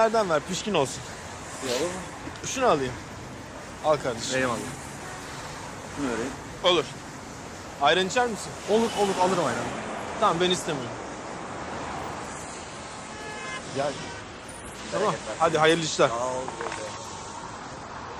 Abi pişkinlerden ver, pişkin olsun. Şunu alayım. Al kardeşim. Eyvallah. Şunu vereyim. Olur. Ayran içer misin? Olur olur alırım aynen. Tamam ben istemiyorum. Gel. Tamam. Hadi hayırlı işler.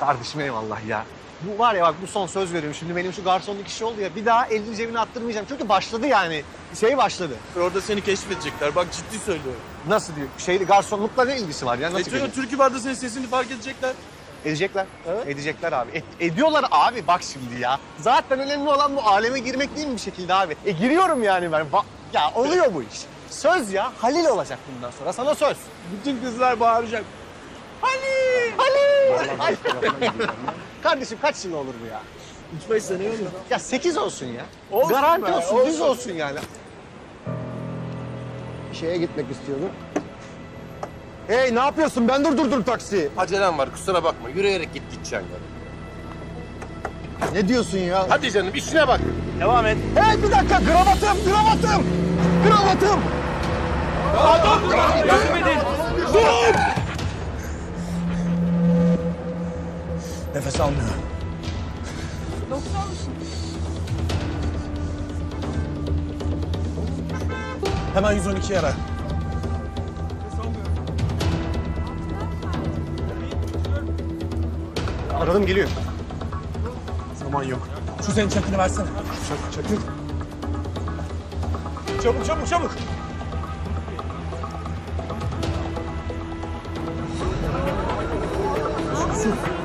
Kardeşim eyvallah ya. Bu var ya bak bu son söz veriyorum. Şimdi benim şu garsonluk işi oldu ya. Bir daha elini cebine attırmayacağım. Çünkü başladı yani. Şey başladı. Orada seni keşfedecekler. Bak ciddi söylüyorum. Nasıl diyor? Şeyli garsonlukla ne ilgisi var ya? E Nasıl gelecek? türkü barda senin sesini fark edecekler. Edecekler. Evet. Edecekler abi. Et- ediyorlar abi bak şimdi ya. Zaten önemli olan bu aleme girmek değil mi bir şekilde abi? E giriyorum yani ben. Va- ya oluyor bu iş. Söz ya. Halil olacak bundan sonra. Sana söz. Bütün kızlar bağıracak. Halil! Halil! Kardeşim kaç yıl olur bu ya? 3-5 sene olur. Ya 8 olsun ya. Olsun Garanti be, olsun, düz olsun. olsun yani. Şeye gitmek istiyordum. Hey ne yapıyorsun? Ben dur dur dur taksi. Acelem var kusura bakma. Yürüyerek git gideceksin yani. Ne diyorsun ya? Hadi canım işine bak. Devam et. Hey bir dakika kravatım, kravatım. Kravatım. Yardım edin. Nefes almıyor. Doktor musun? Hemen 112'yi ara. Aradım geliyor. Zaman yok. Şu senin çakını versene. Çak, çakı. Çabuk çabuk çabuk. Bakma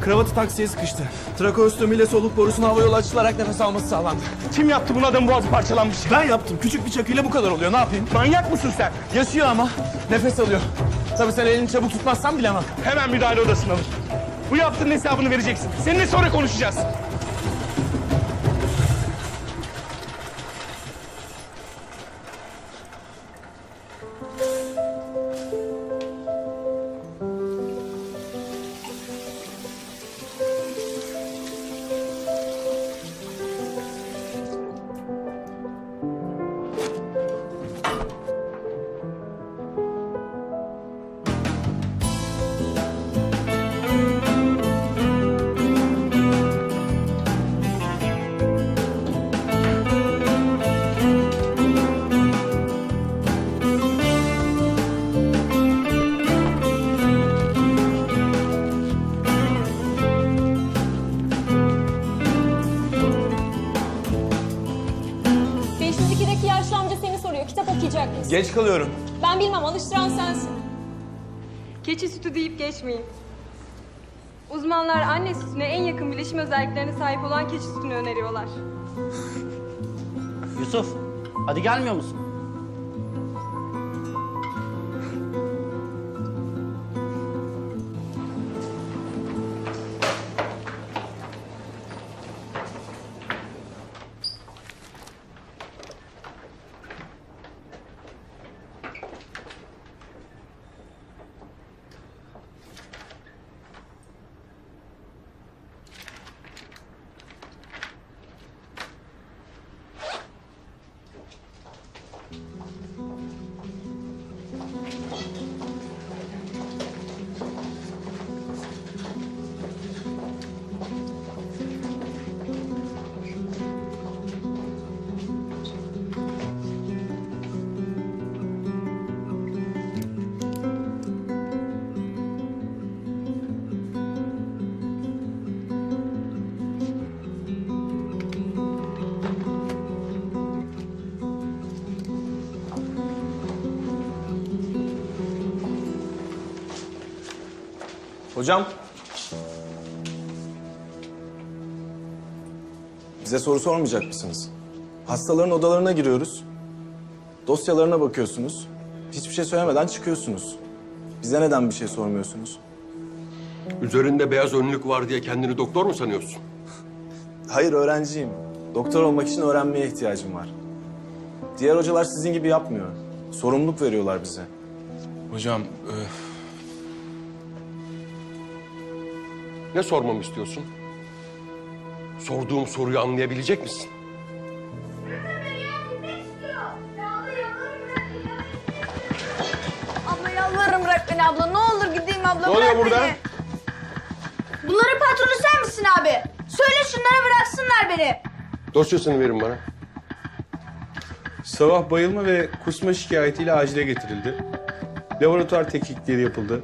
Kravatı taksiye sıkıştı. Trakostomiyle soluk borusuna hava yolu açılarak nefes alması sağlandı. Kim yaptı bunu adamın boğazı parçalanmış? Ben yaptım. Küçük bir çakıyla bu kadar oluyor. Ne yapayım? Manyak mısın sen? Yaşıyor ama. Nefes alıyor. Tabii sen elini çabuk tutmazsan bilemem. Hemen müdahale odasına alır. Bu yaptığın hesabını vereceksin. Seninle sonra konuşacağız. Geçmeyin. Uzmanlar anne sütüne en yakın bileşim özelliklerine sahip olan keçi sütünü öneriyorlar. Yusuf, hadi gelmiyor musun? Hocam. Bize soru sormayacak mısınız? Hastaların odalarına giriyoruz. Dosyalarına bakıyorsunuz. Hiçbir şey söylemeden çıkıyorsunuz. Bize neden bir şey sormuyorsunuz? Üzerinde beyaz önlük var diye kendini doktor mu sanıyorsun? Hayır öğrenciyim. Doktor olmak için öğrenmeye ihtiyacım var. Diğer hocalar sizin gibi yapmıyor. Sorumluluk veriyorlar bize. Hocam e, Ne sormamı istiyorsun? Sorduğum soruyu anlayabilecek misin? Abla yalvarırım bırak beni abla. Ne olur gideyim abla. Ne oluyor burada? beni. Bunların patronu sen misin abi? Söyle şunlara bıraksınlar beni. Dosyasını verin bana. Sabah bayılma ve kusma şikayetiyle acile getirildi. Laboratuvar tetkikleri yapıldı.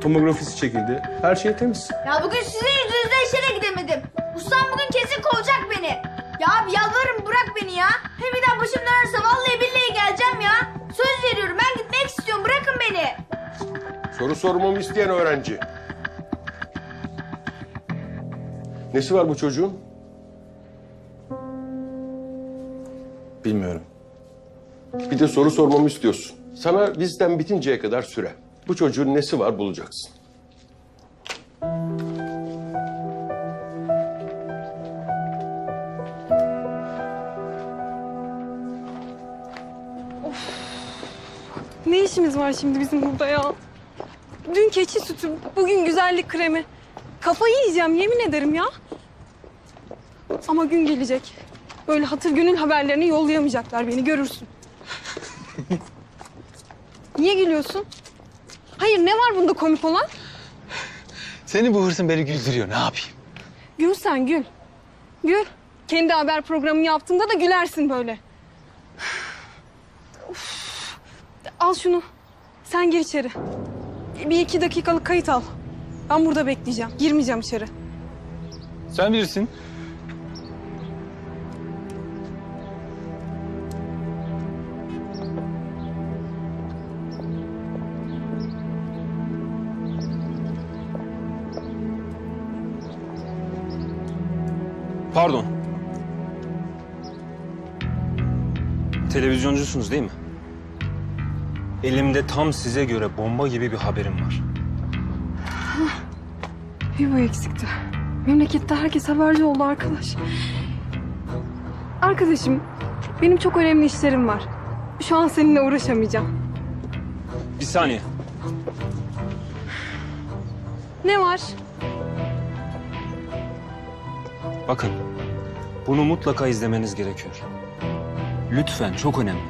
Tomografisi çekildi. Her şey temiz. Ya bugün sizin yüzünüzden işe de gidemedim. Ustam bugün kesin kovacak beni. Ya abi yalvarırım bırak beni ya. Hem bir daha başım dönerse vallahi billahi geleceğim ya. Söz veriyorum ben gitmek istiyorum bırakın beni. Soru sormamı isteyen öğrenci. Nesi var bu çocuğun? Bilmiyorum. Bir de soru sormamı istiyorsun. Sana bizden bitinceye kadar süre. Bu çocuğun nesi var bulacaksın. Ne işimiz var şimdi bizim burada ya? Dün keçi sütü, bugün güzellik kremi. Kafayı yiyeceğim yemin ederim ya. Ama gün gelecek. Böyle hatır gönül haberlerini yollayamayacaklar beni görürsün. Niye gülüyorsun? Hayır ne var bunda komik olan? Senin bu hırsın beni güldürüyor. Ne yapayım? Gül sen gül. Gül. Kendi haber programı yaptığında da gülersin böyle. Of. Al şunu. Sen gir içeri. Bir iki dakikalık kayıt al. Ben burada bekleyeceğim. Girmeyeceğim içeri. Sen bilirsin. Pardon. Televizyoncusunuz değil mi? Elimde tam size göre bomba gibi bir haberim var. Bir bu eksikti. Memlekette herkes haberci oldu arkadaş. Arkadaşım, benim çok önemli işlerim var. Şu an seninle uğraşamayacağım. Bir saniye. Ne var? Bakın. Bunu mutlaka izlemeniz gerekiyor. Lütfen çok önemli.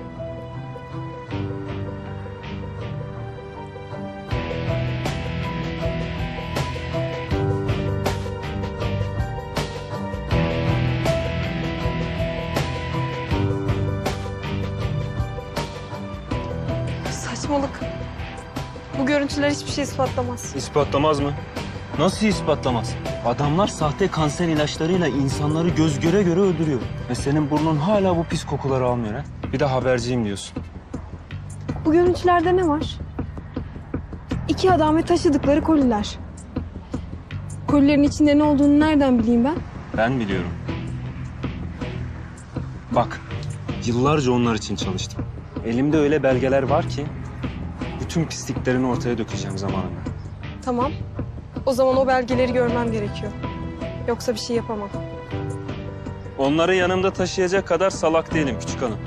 Saçmalık. Bu görüntüler hiçbir şey ispatlamaz. İspatlamaz mı? Nasıl ispatlamaz? Adamlar sahte kanser ilaçlarıyla insanları göz göre göre öldürüyor. Ve senin burnun hala bu pis kokuları almıyor ha? Bir de haberciyim diyorsun. Bu görüntülerde ne var? İki adam ve taşıdıkları koliler. Kolilerin içinde ne olduğunu nereden bileyim ben? Ben biliyorum. Bak, yıllarca onlar için çalıştım. Elimde öyle belgeler var ki... ...bütün pisliklerini ortaya dökeceğim zamanında. Tamam. O zaman o belgeleri görmem gerekiyor. Yoksa bir şey yapamam. Onları yanımda taşıyacak kadar salak değilim küçük hanım.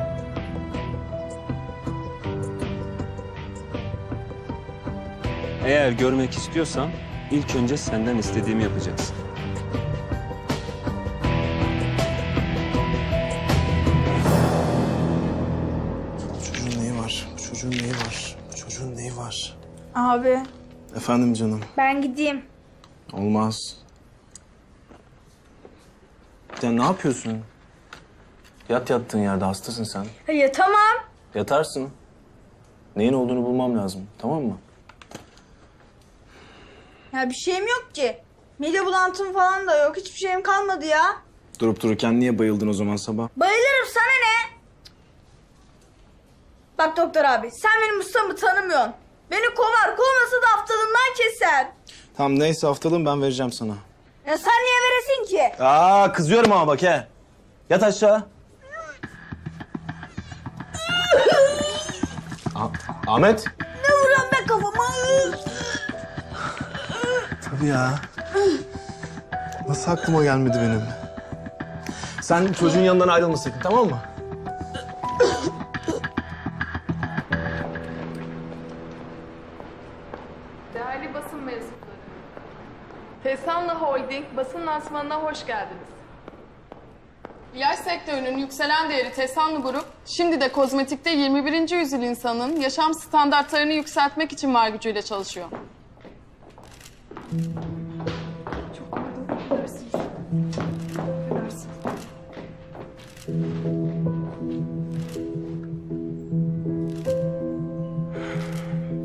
Eğer görmek istiyorsan ilk önce senden istediğimi yapacaksın. Bu çocuğun neyi var? Bu çocuğun neyi var? Bu çocuğun neyi var? Abi Efendim canım. ben gideyim. Olmaz. Ya ne yapıyorsun? Yat yattığın yerde hastasın sen. Ya tamam. Yatarsın. Neyin olduğunu bulmam lazım. Tamam mı? Ya bir şeyim yok ki. Mide bulantım falan da yok. Hiçbir şeyim kalmadı ya. Durup dururken niye bayıldın o zaman sabah? Bayılırım sana ne? Bak doktor abi sen benim ustamı tanımıyorsun. Beni kovar kovmasa da haftalığımdan keser. Tamam neyse haftalığım ben vereceğim sana. Ya sen niye veresin ki? Aa kızıyorum ama bak he. Yat aşağı. Ah- Ahmet. Ne vuruyorsun be kafama? Tabii ya. Nasıl aklıma gelmedi benim? Sen çocuğun yanından ayrılma sakın tamam mı? Tesanla Holding basın lansmanına hoş geldiniz. İlaç sektörünün yükselen değeri Tesanlı Grup, şimdi de kozmetikte 21. yüzyıl insanın yaşam standartlarını yükseltmek için var gücüyle çalışıyor.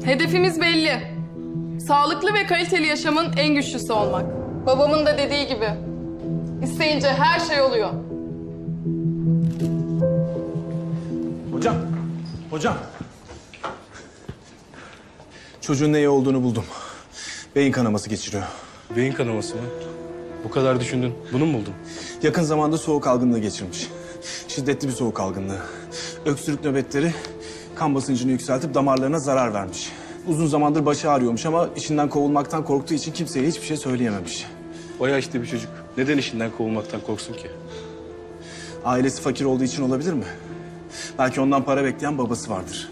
Hedefimiz belli. Sağlıklı ve kaliteli yaşamın en güçlüsü olmak. Babamın da dediği gibi. İsteyince her şey oluyor. Hocam. Hocam. Çocuğun neye olduğunu buldum. Beyin kanaması geçiriyor. Beyin kanaması mı? Bu kadar düşündün. Bunu mu buldun? Yakın zamanda soğuk algınlığı geçirmiş. Şiddetli bir soğuk algınlığı. Öksürük nöbetleri kan basıncını yükseltip damarlarına zarar vermiş. Uzun zamandır başı ağrıyormuş ama işinden kovulmaktan korktuğu için kimseye hiçbir şey söyleyememiş. O yaşta bir çocuk. Neden işinden kovulmaktan korksun ki? Ailesi fakir olduğu için olabilir mi? Belki ondan para bekleyen babası vardır.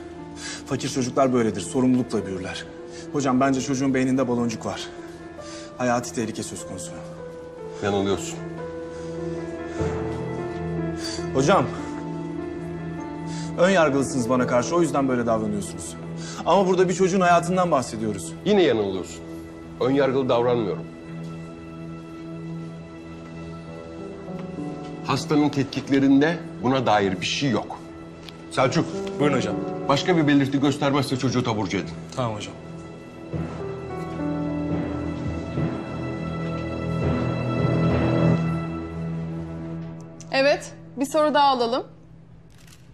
Fakir çocuklar böyledir, sorumlulukla büyürler. Hocam bence çocuğun beyninde baloncuk var. Hayati tehlike söz konusu. Yanılıyorsun. Hocam, ön yargılısınız bana karşı, o yüzden böyle davranıyorsunuz. Ama burada bir çocuğun hayatından bahsediyoruz. Yine yanılıyorsun. Önyargılı davranmıyorum. Hastanın tetkiklerinde buna dair bir şey yok. Selçuk, Buyurun hocam. başka bir belirti göstermezse çocuğu taburcu edin. Tamam hocam. Evet, bir soru daha alalım.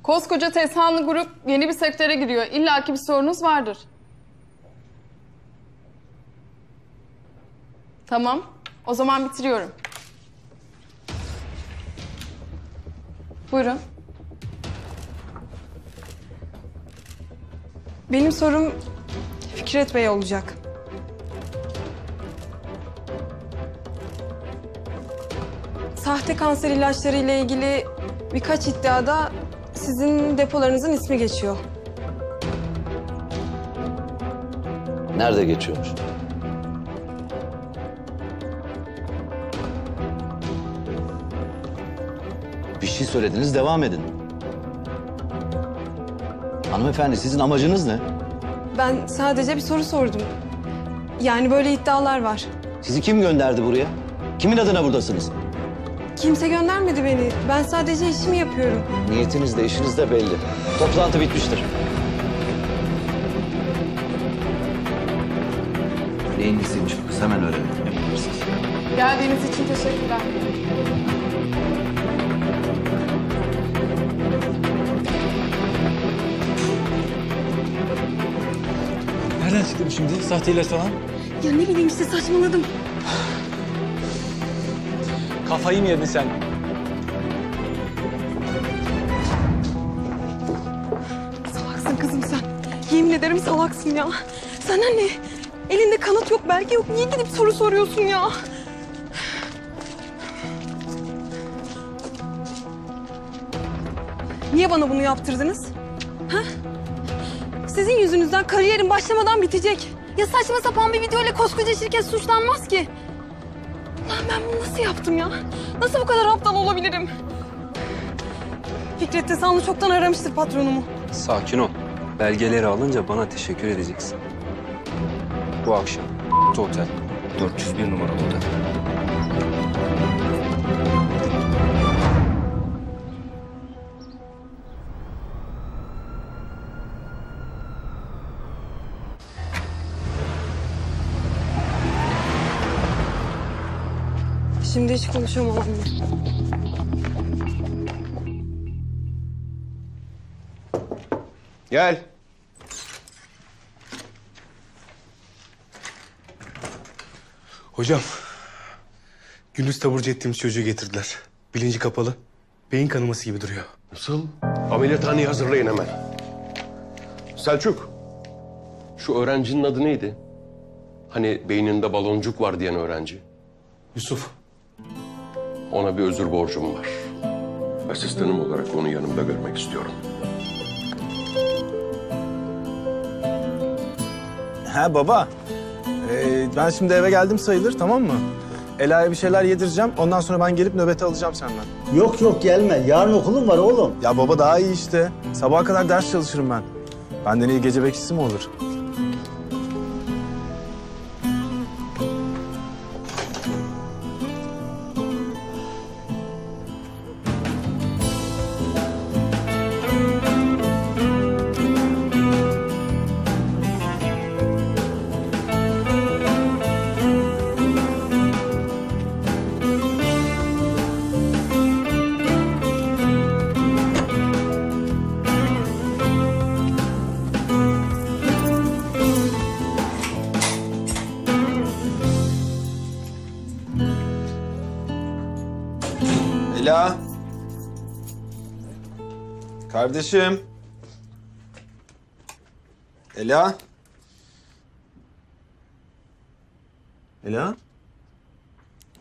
Koskoca Tesanlı Grup yeni bir sektöre giriyor. İlla ki bir sorunuz vardır. Tamam, o zaman bitiriyorum. Buyurun. Benim sorum Fikret Bey olacak. Sahte kanser ilaçları ile ilgili birkaç iddiada sizin depolarınızın ismi geçiyor. Nerede geçiyormuş? Bir şey söylediniz, devam edin. Hanımefendi, sizin amacınız ne? Ben sadece bir soru sordum. Yani böyle iddialar var. Sizi kim gönderdi buraya? Kimin adına buradasınız? Kimse göndermedi beni. Ben sadece işimi yapıyorum. Niyetiniz de işiniz de belli. Toplantı bitmiştir. Neyin nesiymiş? Hemen. Yapabilirsiniz. Geldiğiniz için teşekkürler. Nereden çıktı bu şimdi? Sahte ilaç falan. Ya ne bileyim işte saçmaladım. Kafayı mı yedin sen? Salaksın kızım sen. Yemin ederim salaksın ya. Sana ne? Elinde kanıt yok, belge yok. Niye gidip soru soruyorsun ya? Niye bana bunu yaptırdınız? Ha? Sizin yüzünüzden kariyerim başlamadan bitecek. Ya saçma sapan bir video ile koskoca şirket suçlanmaz ki. Nasıl yaptım ya? Nasıl bu kadar aptal olabilirim? Fikret Tesanlı çoktan aramıştır patronumu. Sakin ol. Belgeleri alınca bana teşekkür edeceksin. Bu akşam otel. 401 numaralı otel. Şimdi hiç konuşamam anne. Gel. Hocam, gündüz taburcu ettiğimiz çocuğu getirdiler. Bilinci kapalı, beyin kanaması gibi duruyor. Nasıl? Ameliyathaneyi hazırlayın hemen. Selçuk, şu öğrencinin adı neydi? Hani beyninde baloncuk var diyen öğrenci. Yusuf, Ona bir özür borcum var. Asistanım olarak onu yanımda görmek istiyorum. He baba. Ee, ben şimdi eve geldim sayılır tamam mı? Ela'ya bir şeyler yedireceğim. Ondan sonra ben gelip nöbeti alacağım senden. Yok yok gelme. Yarın okulum var oğlum. Ya baba daha iyi işte. Sabaha kadar ders çalışırım ben. Benden iyi gece bekçisi mi olur? Kardeşim. Ela. Ela.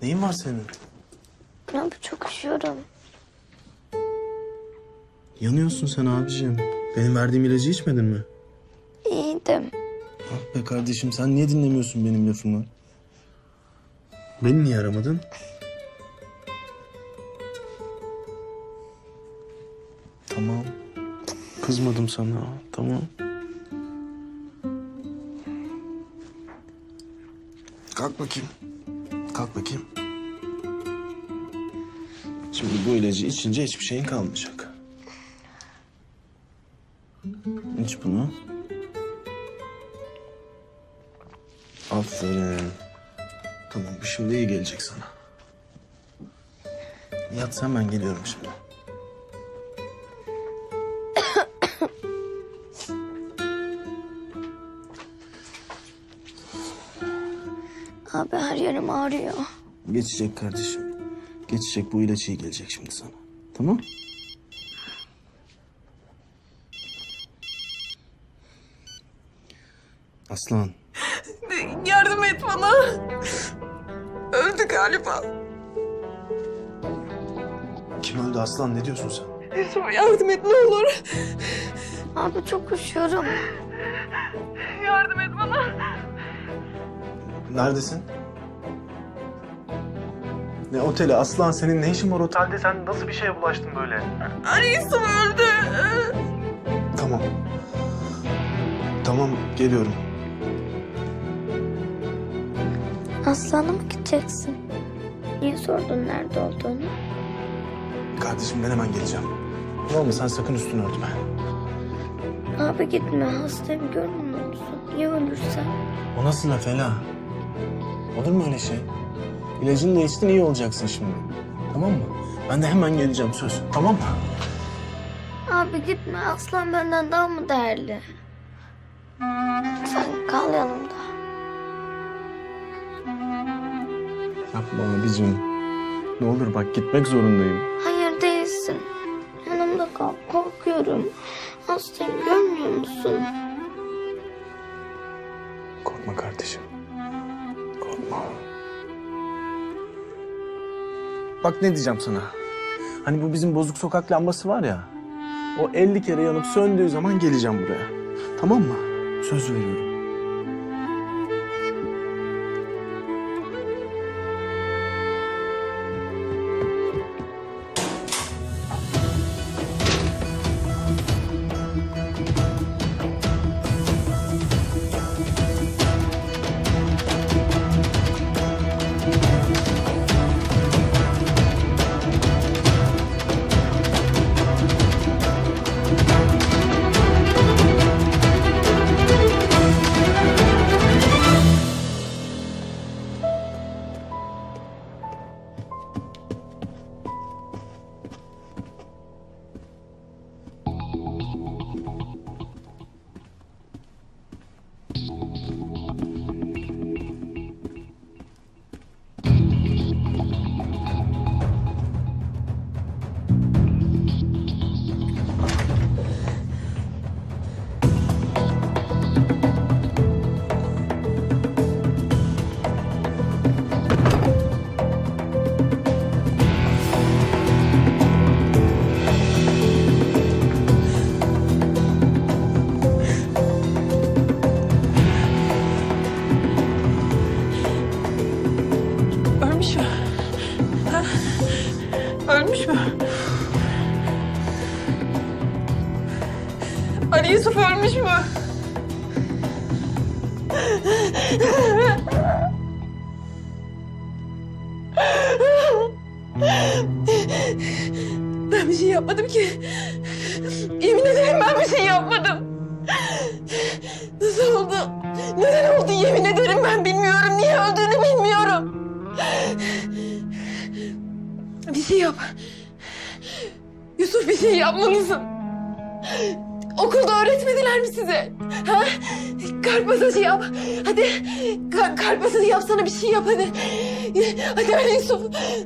Neyin var senin? Abi çok üşüyorum. Yanıyorsun sen abicim. Benim verdiğim ilacı içmedin mi? İyiydim. Ah be kardeşim sen niye dinlemiyorsun benim lafımı? Beni niye aramadın? Tamam. Kızmadım sana. Tamam. Kalk bakayım. Kalk bakayım. Şimdi bu ilacı içince hiçbir şeyin kalmayacak. İç bunu. Aferin. Tamam bu şimdi iyi gelecek sana. Yat sen ben geliyorum şimdi. Abi her yerim ağrıyor. Geçecek kardeşim. Geçecek bu ilaç iyi gelecek şimdi sana. Tamam? Aslan. Yardım et bana. Öldü galiba. Kim öldü Aslan ne diyorsun sen? Yusuf yardım et ne olur. Abi çok üşüyorum. Yardım et bana. Neredesin? Ne oteli Aslan senin ne işin var otelde sen nasıl bir şeye bulaştın böyle? Ali Yusuf öldü. Tamam. Tamam geliyorum. Aslan'a mı gideceksin? Niye sordun nerede olduğunu? Kardeşim ben hemen geleceğim. Tamam mı sen sakın üstünü örtme. Abi gitme hastayım görmüyor musun? Ya ölürsem? O nasıl laf Ela? Olur mu öyle şey? İlacını da içtin iyi olacaksın şimdi. Tamam mı? Ben de hemen geleceğim söz. Tamam mı? Abi gitme aslan benden daha mı değerli? Sen kal yanımda. Yapma abicim. Ne olur bak gitmek zorundayım. Hayır değilsin. Yanımda kal korkuyorum. Hastayım görmüyor musun? Korkma kardeşim. Bak ne diyeceğim sana. Hani bu bizim bozuk sokak lambası var ya. O 50 kere yanıp söndüğü zaman geleceğim buraya. Tamam mı? Söz veriyorum. Yap hadi. Hadi Ali Yusuf.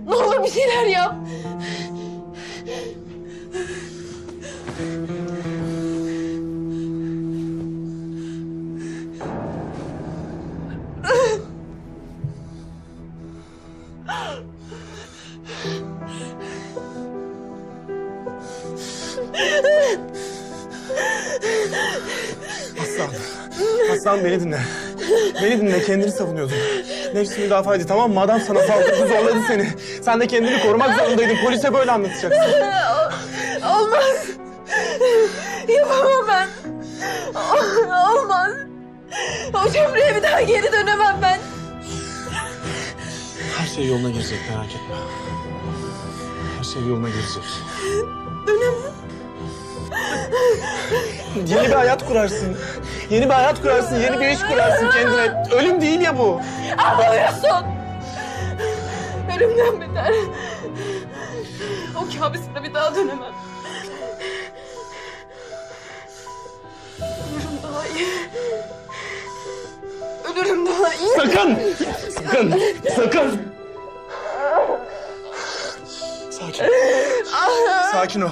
Ne olur bir şeyler yap. Aslan. Aslan beni dinle. Beni dinle kendini savunuyordun. Nefsi müdafaa et tamam mı? Adam sana saldırdı zorladı seni. Sen de kendini korumak zorundaydın. Polise böyle anlatacaksın. Olmaz. Yapamam ben. Olmaz. O çömleğe bir daha geri dönemem ben. Her şey yoluna girecek merak etme. Her şey yoluna girecek. Dönemem. Yeni bir hayat kurarsın. Yeni bir hayat kurarsın. Yeni bir iş kurarsın kendine. Ölüm değil ya bu. Ağlıyorsun. Ölümden beter. O kabusuna bir daha dönemem. Ölürüm daha iyi. Ölürüm daha iyi. Sakın! Sakın! Sakın! Sakin. Sakin ol.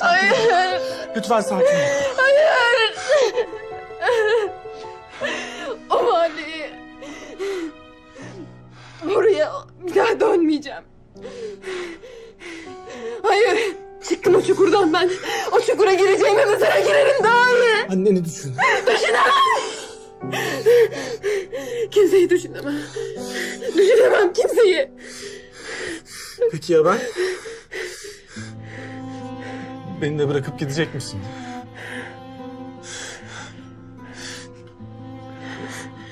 Hayır. Lütfen sakin ol. Hayır. O mahalleye... Buraya bir daha dönmeyeceğim. Hayır. Çıktım o çukurdan ben. O çukura gireceğime mezara girerim daha iyi. Anneni düşün. Düşünemem. Kimseyi düşünemem. Düşünemem kimseyi. Peki ya ben? Beni de bırakıp gidecek misin?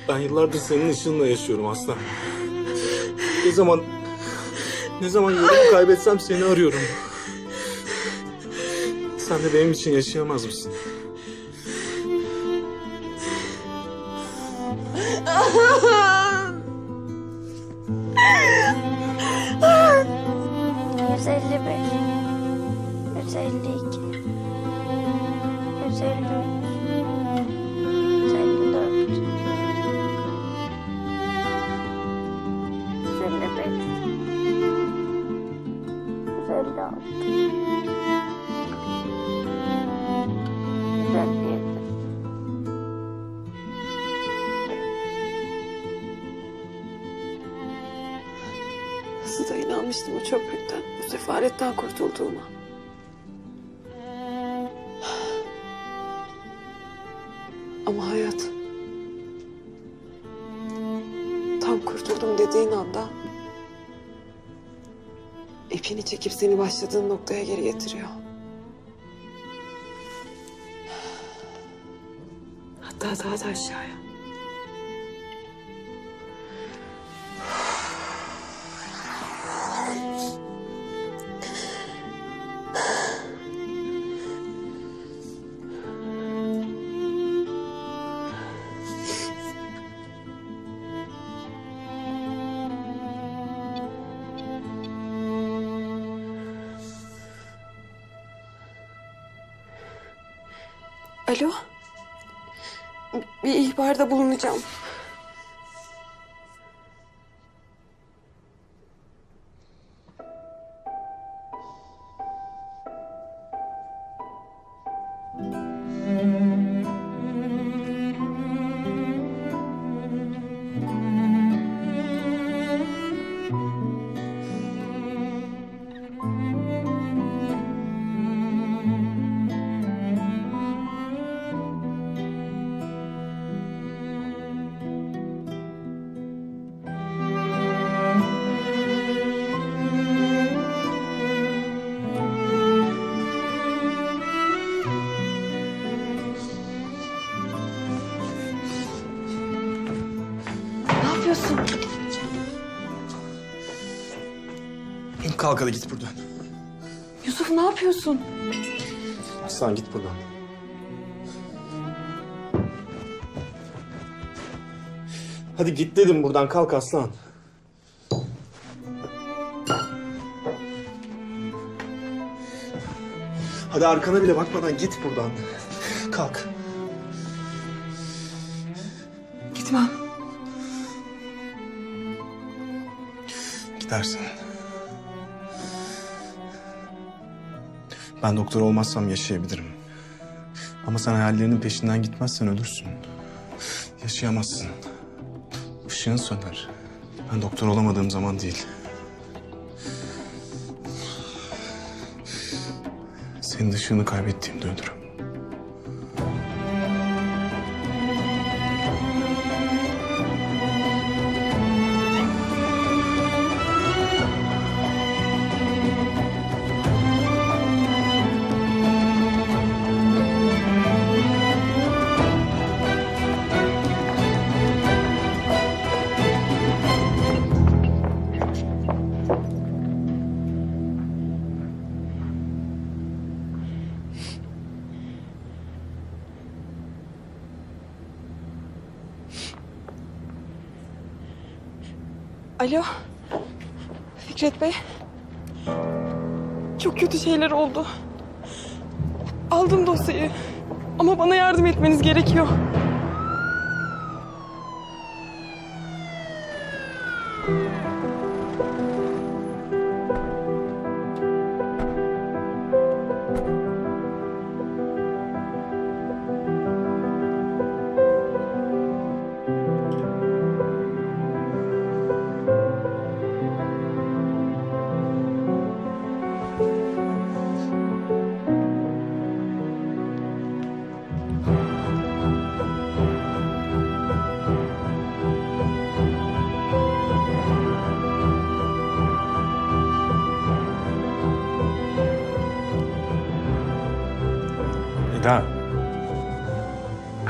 Ben yıllardır senin ışığınla yaşıyorum aslan. Ne zaman... Ne zaman yolumu kaybetsem seni arıyorum. Sen de benim için yaşayamaz mısın? Yüz elli bir. Yüz elli iki. Yüz elli üç. Yüz elli dört. Yüz elli beş. Yüz elli altı. Yüz elli yedi. Nasıl da inanmıştım o çöplükten, bu sefaletten kurtulduğuma. Ama hayat... Tam kurtuldum dediğin anda... ...ipini çekip seni başladığın noktaya geri getiriyor. Hatta daha da aşağıya. Alo. Bir ihbarda bulunacağım. Kalk hadi git buradan. Yusuf ne yapıyorsun? Aslan git buradan. Hadi git dedim buradan kalk aslan. Hadi arkana bile bakmadan git buradan. Kalk. Gitmem. Gidersin. Ben doktor olmazsam yaşayabilirim. Ama sen hayallerinin peşinden gitmezsen ölürsün. Yaşayamazsın. Işığın söner. Ben doktor olamadığım zaman değil. Senin ışığını kaybettiğimde ölürüm.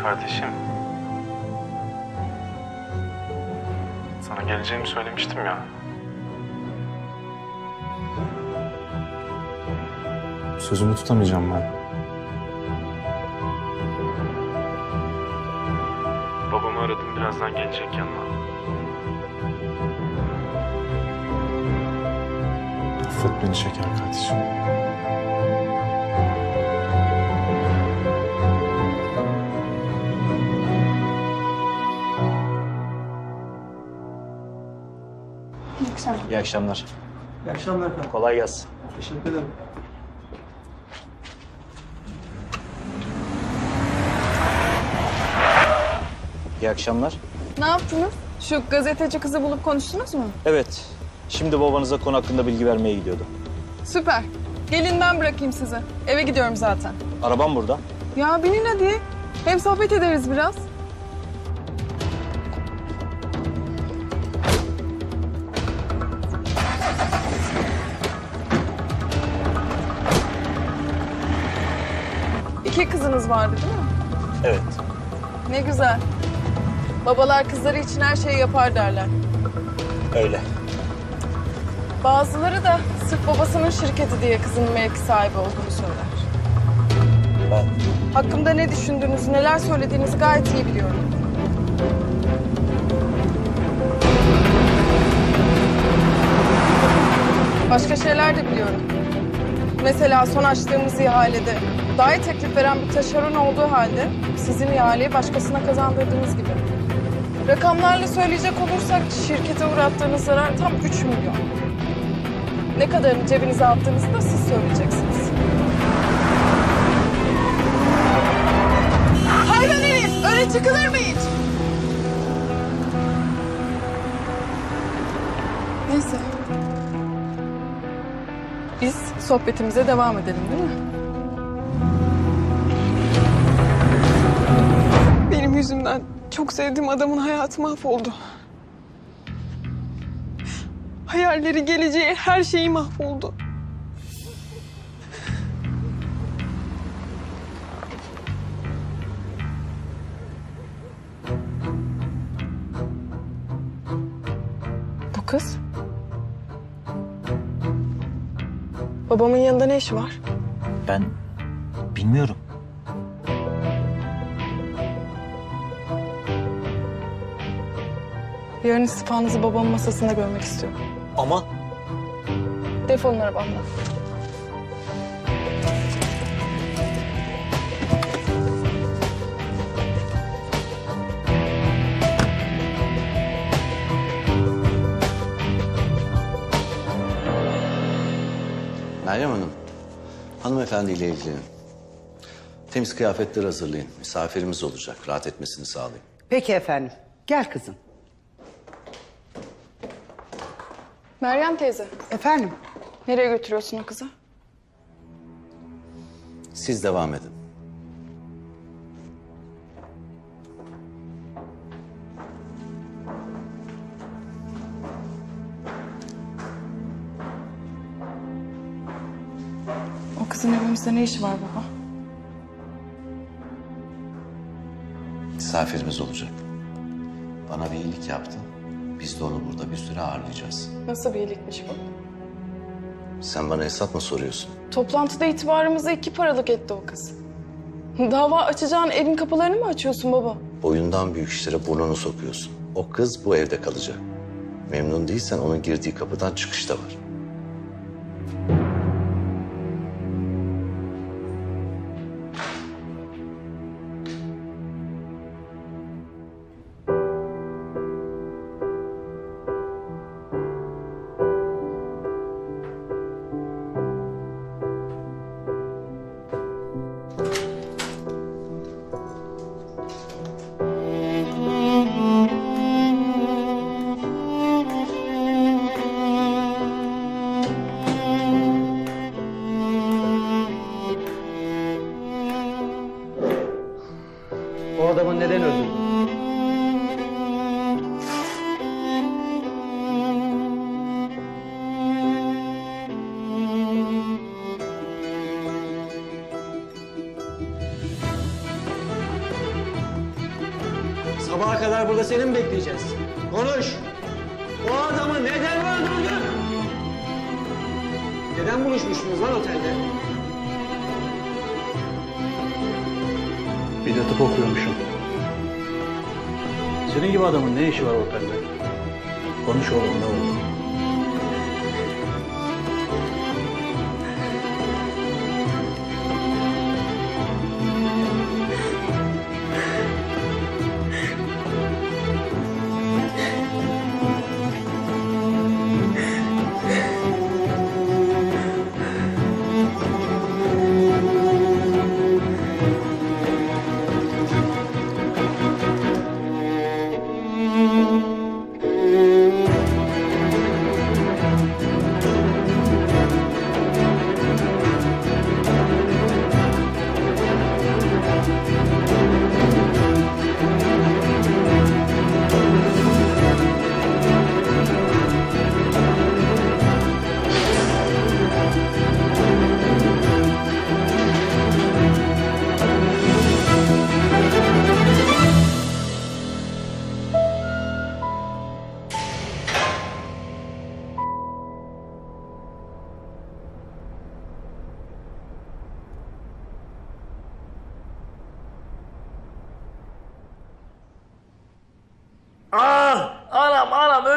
Kardeşim. Sana geleceğimi söylemiştim ya. Sözümü tutamayacağım ben. Babamı aradım birazdan gelecek yanına. Affet beni şeker kardeşim. İyi akşamlar. İyi akşamlar efendim. Kolay gelsin. Teşekkür ederim. İyi akşamlar. Ne yaptınız? Şu gazeteci kızı bulup konuştunuz mu? Evet. Şimdi babanıza konu hakkında bilgi vermeye gidiyordum. Süper. Gelin ben bırakayım sizi. Eve gidiyorum zaten. Arabam burada. Ya binin hadi. Hem sohbet ederiz biraz. Kızınız vardı değil mi? Evet. Ne güzel. Babalar kızları için her şeyi yapar derler. Öyle. Bazıları da sırf babasının şirketi diye kızının mevki sahibi olduğunu söyler. Ben Hakkımda ne düşündüğünüzü, neler söylediğinizi gayet iyi biliyorum. Başka şeyler de biliyorum. Mesela son açtığımız ihalede dahi teklif veren bir taşeron olduğu halde sizin ihaleyi başkasına kazandırdığınız gibi. Rakamlarla söyleyecek olursak şirkete uğrattığınız zarar tam 3 milyon. Ne kadarını cebinize attığınızı da siz söyleyeceksiniz. Hayvan herif! Öyle çıkılır mı hiç? Neyse. Biz sohbetimize devam edelim değil mi? Yüzümden çok sevdiğim adamın hayatı mahvoldu. Hayalleri, geleceği, her şeyi mahvoldu. Bu kız? Babamın yanında ne işi var? Ben bilmiyorum. Yarın istifanızı babamın masasında görmek istiyorum. Ama Defolun arabamdan. Meryem Hanım, hanımefendiyle ilgilenin. Temiz kıyafetler hazırlayın. Misafirimiz olacak. Rahat etmesini sağlayın. Peki efendim. Gel kızım. Meryem teyze, Efendim? nereye götürüyorsun o kızı? Siz devam edin. O kızın evimizde ne işi var baba? Misafirimiz olacak. Bana bir iyilik yaptı. Biz de onu burada bir süre ağırlayacağız. Nasıl bir iyilikmiş bu? Sen bana hesap mı soruyorsun? Toplantıda itibarımızı iki paralık etti o kız. Dava açacağın evin kapılarını mı açıyorsun baba? Boyundan büyük işlere burnunu sokuyorsun. O kız bu evde kalacak. Memnun değilsen onun girdiği kapıdan çıkış da var.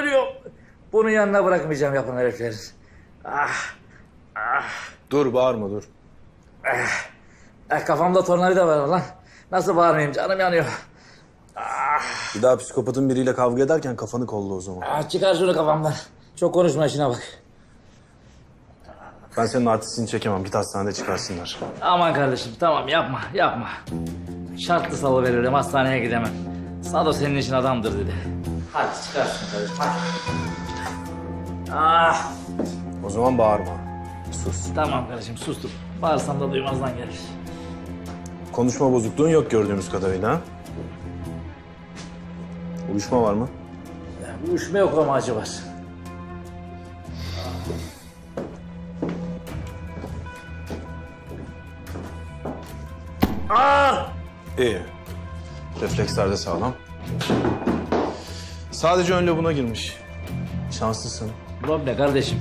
Ölüyorum. Bunun yanına bırakmayacağım yapan heriflerin. Ah! Ah! Dur bağırma dur. Eh, kafamda tornavida var lan. Nasıl bağırmayayım canım yanıyor. Bir daha psikopatın biriyle kavga ederken kafanı kolla o zaman. Ah, çıkar şunu kafamdan. Çok konuşma işine bak. Ben senin artistini çekemem. Git hastanede çıkarsınlar. Aman kardeşim tamam yapma yapma. Şartlı salı veririm hastaneye gidemem. Sado senin için adamdır dedi. Hadi çıkarsın kardeşim hadi. Ah O zaman bağırma. Sus. tamam kardeşim sustum. Bağırsam da duymazdan gelir. Konuşma bozukluğun yok gördüğümüz kadarıyla. ha? Uyuşma var mı? Uyuşma yok ama acı var. Ah! İyi. Refleksler de sağlam. Sadece ön lobuna girmiş. Şanslısın. Ulan be kardeşim.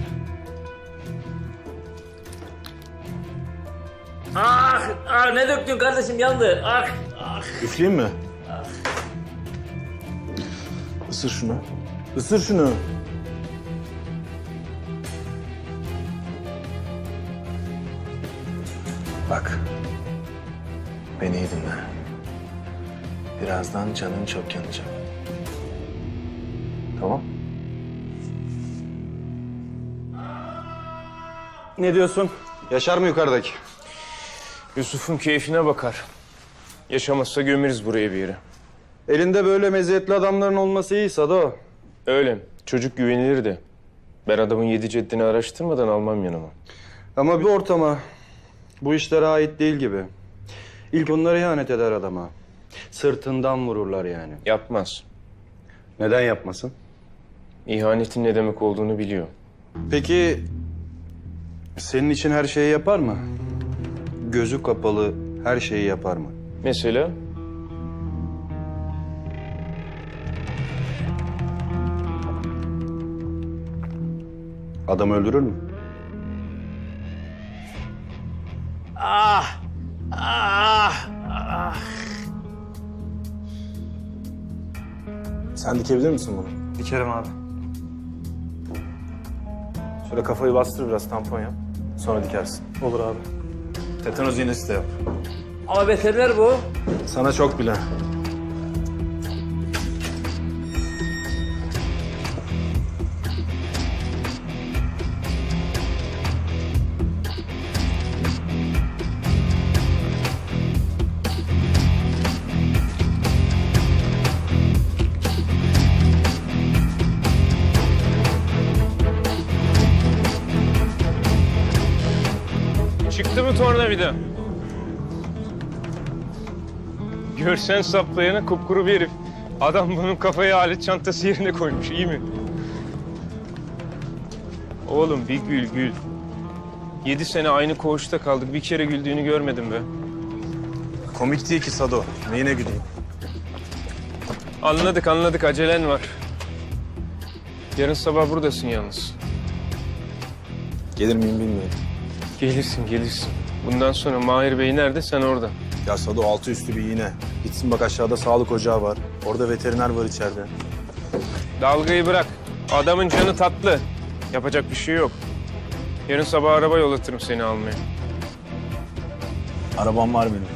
Ah, ah ne döktün kardeşim yandı. Ah, ah. Üfleyeyim mi? Isır şunu. Isır şunu. Bak. Beni iyi dinle. Birazdan canın çok yanacak. Tamam? Ne diyorsun? Yaşar mı yukarıdaki? Yusuf'un keyfine bakar. Yaşamazsa gömeriz buraya bir yere. Elinde böyle meziyetli adamların olması iyi Sado. Öyle. Çocuk güvenilir de. Ben adamın yedi ceddini araştırmadan almam yanıma. Ama bir ortama bu işlere ait değil gibi. İlk onları ihanet eder adama. Sırtından vururlar yani. Yapmaz. Neden yapmasın? İhanetin ne demek olduğunu biliyor. Peki senin için her şeyi yapar mı? Gözü kapalı her şeyi yapar mı? Mesela Adam öldürür mü? Ah, ah, ah. Sen dikebilir misin bunu? Dikerim abi. Şöyle kafayı bastır biraz tampon yap. Sonra dikersin. Olur abi. Tetanoz iğnesi de yap. Ama veteriner bu. Sana çok bile. Görsen saplayana kupkuru bir herif. Adam bunun kafaya alet çantası yerine koymuş, iyi mi? Oğlum bir gül gül. Yedi sene aynı koğuşta kaldık. Bir kere güldüğünü görmedim be. Komik değil ki Sado. Neyine güleyim? Anladık anladık acelen var. Yarın sabah buradasın yalnız. Gelir miyim bilmiyorum. Gelirsin gelirsin. Bundan sonra Mahir Bey nerede sen orada. Ya Sado altı üstü bir iğne. Gitsin bak aşağıda sağlık ocağı var. Orada veteriner var içeride. Dalgayı bırak. Adamın canı tatlı. Yapacak bir şey yok. Yarın sabah araba yollatırım seni almaya. Arabam var benim.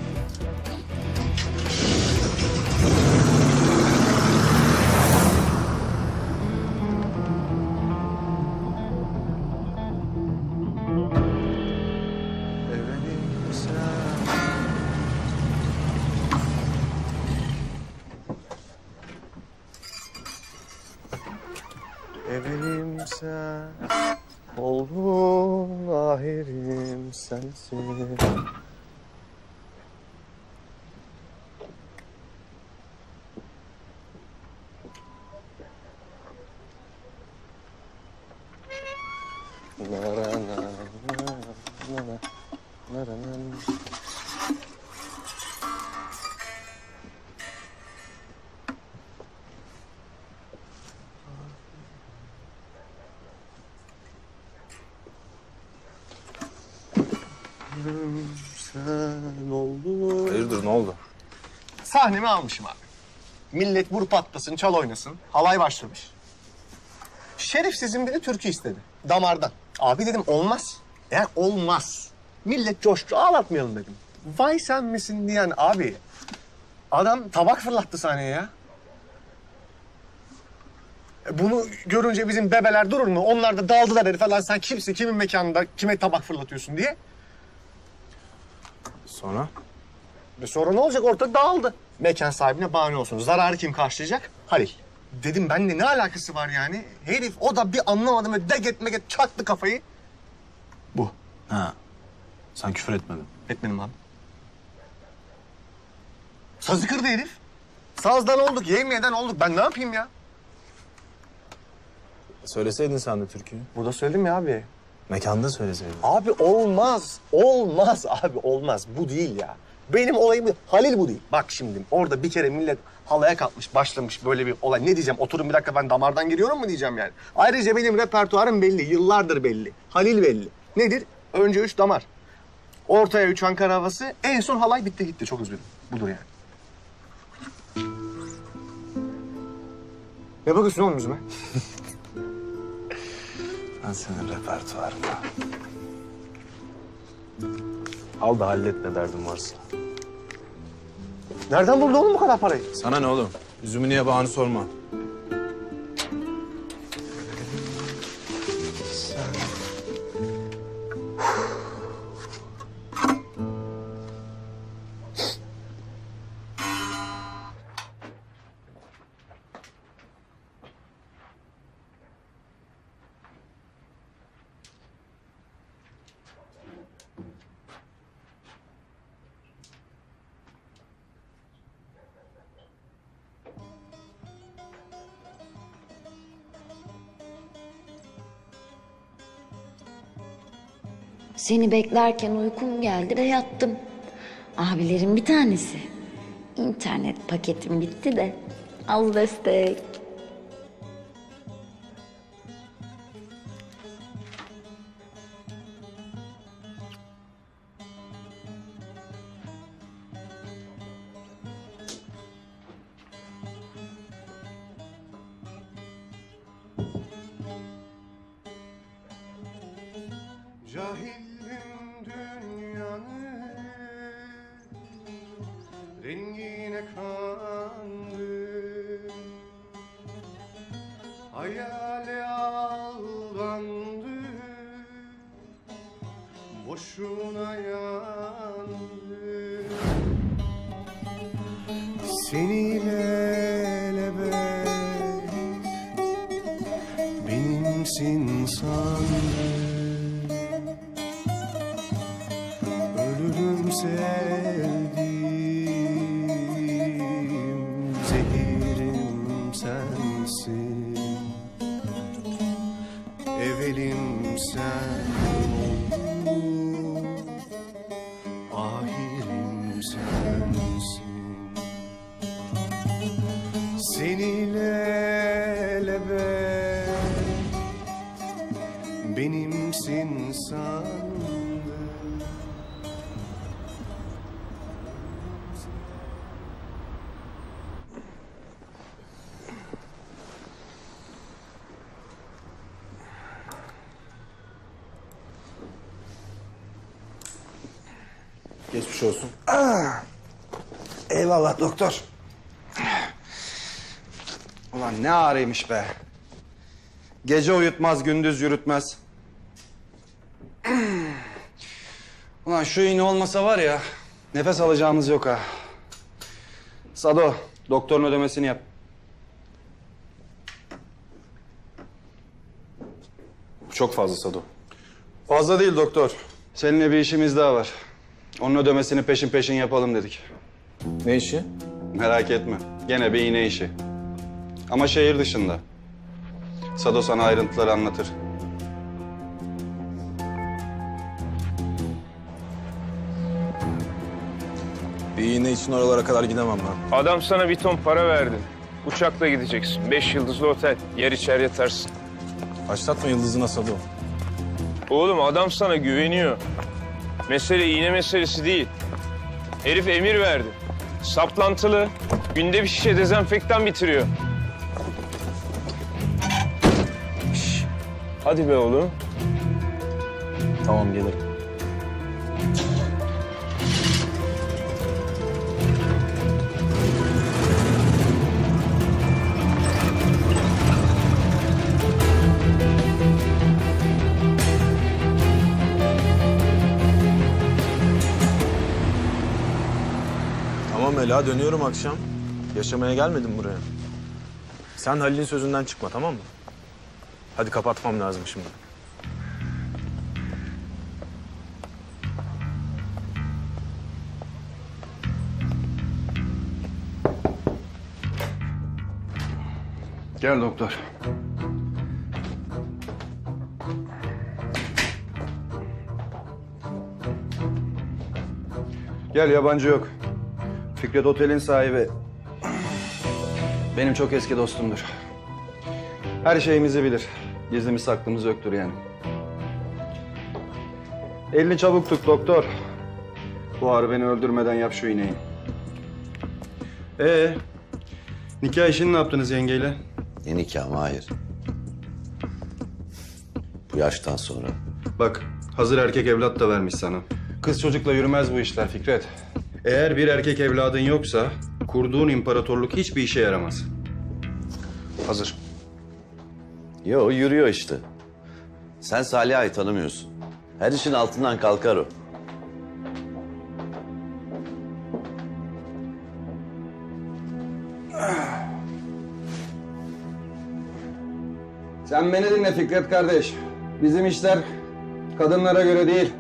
Sahnemi almışım abi. Millet vur patlasın, çal oynasın. Halay başlamış. Şerif sizin biri türkü istedi. Damardan. Abi dedim olmaz. Eğer olmaz. Millet coştu ağlatmayalım dedim. Vay sen misin diyen abi. Adam tabak fırlattı sahneye ya. Bunu görünce bizim bebeler durur mu? Onlar da daldılar herif falan. Sen kimsin? Kimin mekanında kime tabak fırlatıyorsun diye. Sonra? Ve sonra ne olacak? Ortada dağıldı. Mekan sahibine bahane olsun. Zararı kim karşılayacak? Halil. Dedim benimle ne alakası var yani? Herif o da bir anlamadım ve deget meget çaktı kafayı. Bu. Ha. Sen küfür etmedin. Etmedim abi. Sazı kırdı herif. Sazdan olduk, yemyeden olduk. Ben ne yapayım ya? Söyleseydin sen de türküyü. Burada söyledim ya abi. Mekanda söyleseydin. Abi olmaz. Olmaz abi olmaz. Bu değil ya. Benim olayım. Halil bu değil. Bak şimdi orada bir kere millet halaya kalkmış, başlamış böyle bir olay. Ne diyeceğim? Oturun bir dakika ben damardan giriyorum mu diyeceğim yani. Ayrıca benim repertuarım belli. Yıllardır belli. Halil belli. Nedir? Önce üç damar. Ortaya üç Ankara havası. En son halay bitti gitti. Çok üzgünüm. Budur yani. Ne bakıyorsun oğlum yüzüme? Ben senin repertuarına. Al da hallet ne derdin varsa. Nereden buldu oğlum bu kadar parayı? Sana ne oğlum? Üzümü niye bağını sorma. Seni beklerken uykum geldi ve yattım. Abilerin bir tanesi. İnternet paketim bitti de. Az destek. Doktor. Ulan ne ağrıymış be. Gece uyutmaz, gündüz yürütmez. Ulan şu iğne olmasa var ya, nefes alacağımız yok ha. Sado, doktorun ödemesini yap. Çok fazla Sado. Fazla değil doktor. Seninle bir işimiz daha var. Onun ödemesini peşin peşin yapalım dedik. Ne işi? Merak etme. Gene bir iğne işi. Ama şehir dışında. Sado sana ayrıntıları anlatır. Bir iğne için oralara kadar gidemem ben. Adam sana bir ton para verdi. Uçakla gideceksin. Beş yıldızlı otel. Yer içer yatarsın. Başlatma yıldızına Sado. Oğlum adam sana güveniyor. Mesele iğne meselesi değil. Herif emir verdi. Saplantılı. Günde bir şişe dezenfektan bitiriyor. Şş, Hadi be oğlum. Tamam gelirim. Ela dönüyorum akşam. Yaşamaya gelmedim buraya. Sen Halil'in sözünden çıkma tamam mı? Hadi kapatmam lazım şimdi. Gel doktor. Gel yabancı yok. Fikret Otel'in sahibi. Benim çok eski dostumdur. Her şeyimizi bilir. Gizlimiz saklımız yoktur yani. Elini çabuk tut doktor. Bu ağrı beni öldürmeden yap şu iğneyi. Ee, nikah işini ne yaptınız yengeyle? Ne nikah Mahir? Bu yaştan sonra. Bak, hazır erkek evlat da vermiş sana. Kız çocukla yürümez bu işler Fikret. Eğer bir erkek evladın yoksa kurduğun imparatorluk hiçbir işe yaramaz. Hazır. Yo yürüyor işte. Sen Saliha'yı tanımıyorsun. Her işin altından kalkar o. Sen beni dinle Fikret kardeş. Bizim işler kadınlara göre değil.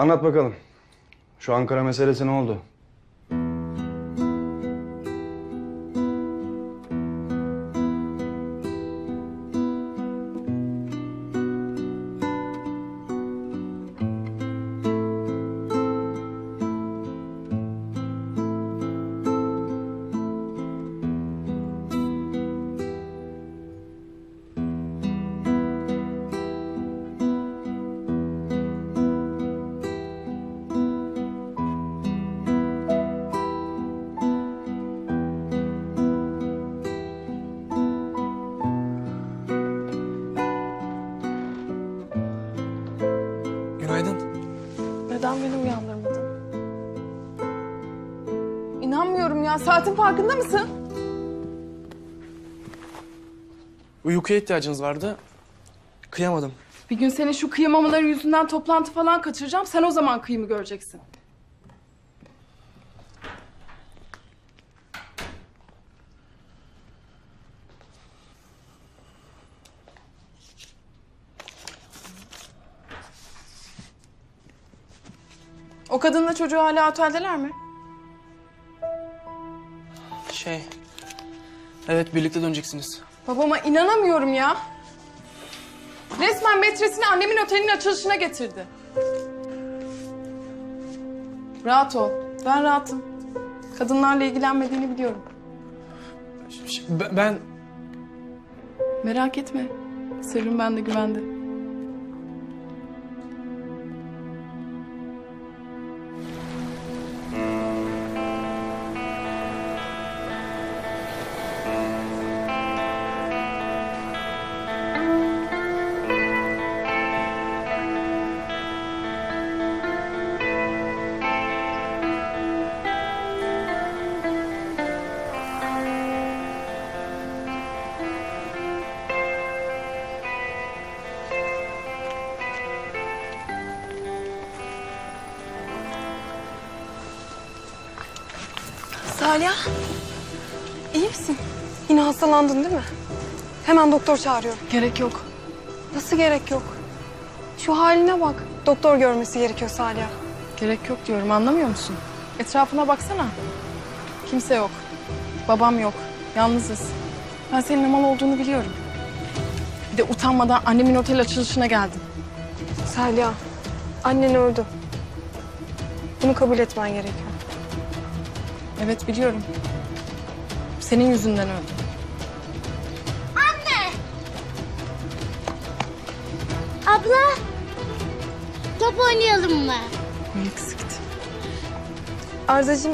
Anlat bakalım. Şu Ankara meselesi ne oldu? Neden beni uyandırmadın? İnanmıyorum ya. Saatin farkında mısın? Uykuya ihtiyacınız vardı. Kıyamadım. Bir gün senin şu kıyamamaların yüzünden toplantı falan kaçıracağım. Sen o zaman kıyımı göreceksin. O kadınla çocuğu hala oteldeler mi? Şey... Evet birlikte döneceksiniz. Babama inanamıyorum ya. Resmen metresini annemin otelinin açılışına getirdi. Rahat ol. Ben rahatım. Kadınlarla ilgilenmediğini biliyorum. Ben... ben... Merak etme. Sırrım bende güvende. Hastalandın değil mi? Hemen doktor çağırıyorum. Gerek yok. Nasıl gerek yok? Şu haline bak. Doktor görmesi gerekiyor Salih. Gerek yok diyorum anlamıyor musun? Etrafına baksana. Kimse yok. Babam yok. Yalnızız. Ben senin ne mal olduğunu biliyorum. Bir de utanmadan annemin otel açılışına geldim. Salih, annen öldü. Bunu kabul etmen gerekiyor. Evet biliyorum. Senin yüzünden öldü. Oynayalım mı? Ne eksikti? Arzacığım,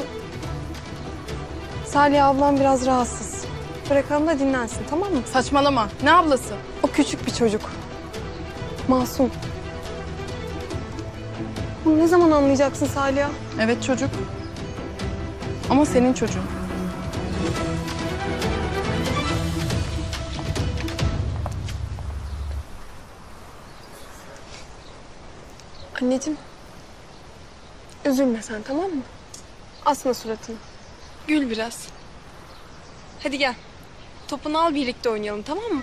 Salih ablam biraz rahatsız. Bırakalım da dinlensin tamam mı? Saçmalama. Ne ablası? O küçük bir çocuk. Masum. Bunu ne zaman anlayacaksın Salih? Evet çocuk. Ama senin çocuğun. Anneciğim. Üzülme sen tamam mı? Asma suratını. Gül biraz. Hadi gel. Topunu al birlikte oynayalım tamam mı?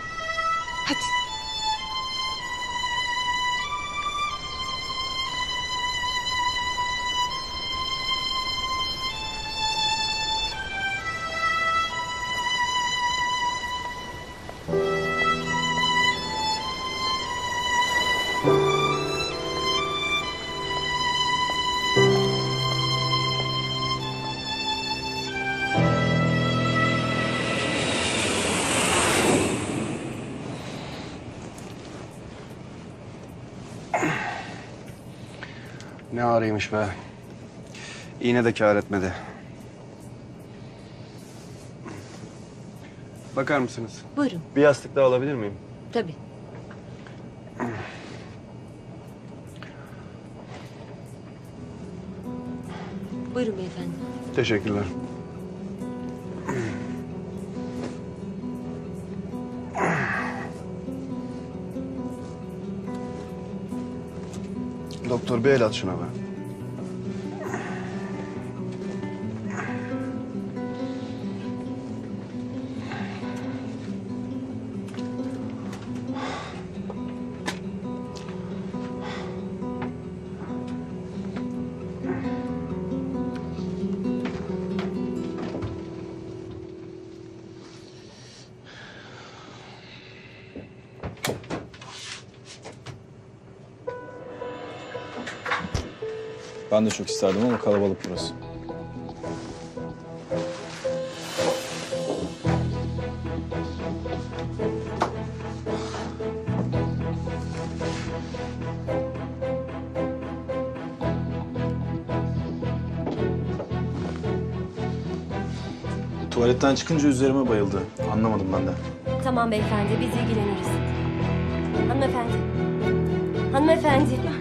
Ne ağrıymış be. İğne de kâr etmedi. Bakar mısınız? Buyurun. Bir yastık daha alabilir miyim? Tabii. Buyurun beyefendi. Teşekkürler. Doktor bir el at şuna be. De çok isterdim ama kalabalık burası. Tuvaletten çıkınca üzerime bayıldı. Anlamadım ben de. Tamam beyefendi, biz ilgileniriz. Hanımefendi. Hanımefendi.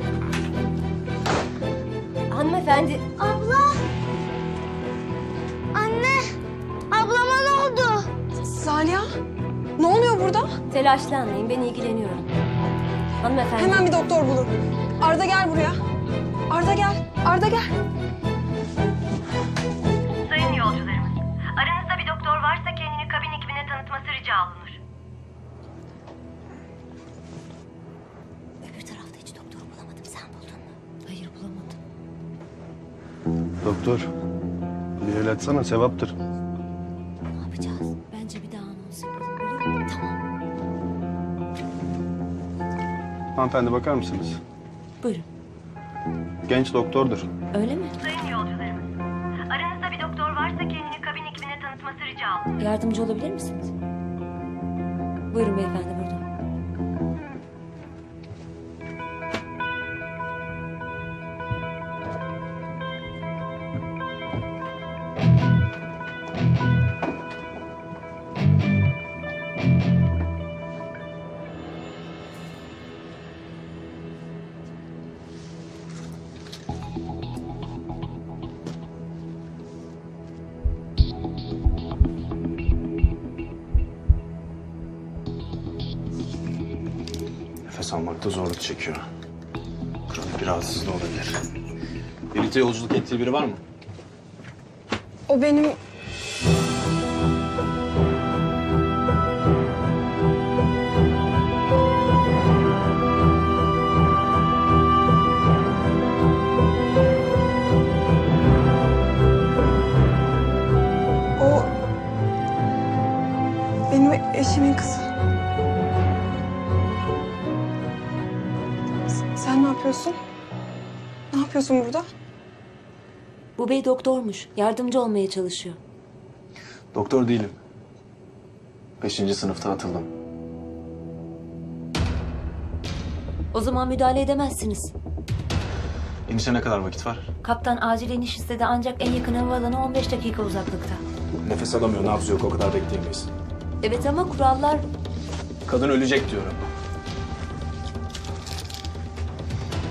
Hanımefendi. Abla. Anne. Ablama ne oldu? Zaliha. Ne oluyor burada? Telaşlanmayın, ben ilgileniyorum. Hanımefendi. Hemen bir doktor bulun. Arda gel buraya. Arda gel. Arda gel. Doktor. Bir el atsana sevaptır. Ne yapacağız? Bence bir daha anons yapalım. Olur mu? Tamam. Hanımefendi bakar mısınız? Buyurun. Genç doktordur. Öyle mi? Sayın yolcularımız, aranızda bir doktor varsa kendini kabin ekibine tanıtması rica olunur. Yardımcı olabilir misiniz? Buyurun beyefendi Birlikte yolculuk ettiği biri var mı? O benim... O... Benim eşimin kızı. Sen ne yapıyorsun? Ne yapıyorsun burada? Bu bey doktormuş. Yardımcı olmaya çalışıyor. Doktor değilim. Beşinci sınıfta atıldım. O zaman müdahale edemezsiniz. İnişe ne kadar vakit var? Kaptan acil iniş istedi ancak en yakın havaalanı 15 dakika uzaklıkta. Nefes alamıyor, nabzı yok. O kadar bekleyemeyiz. Evet ama kurallar... Kadın ölecek diyorum.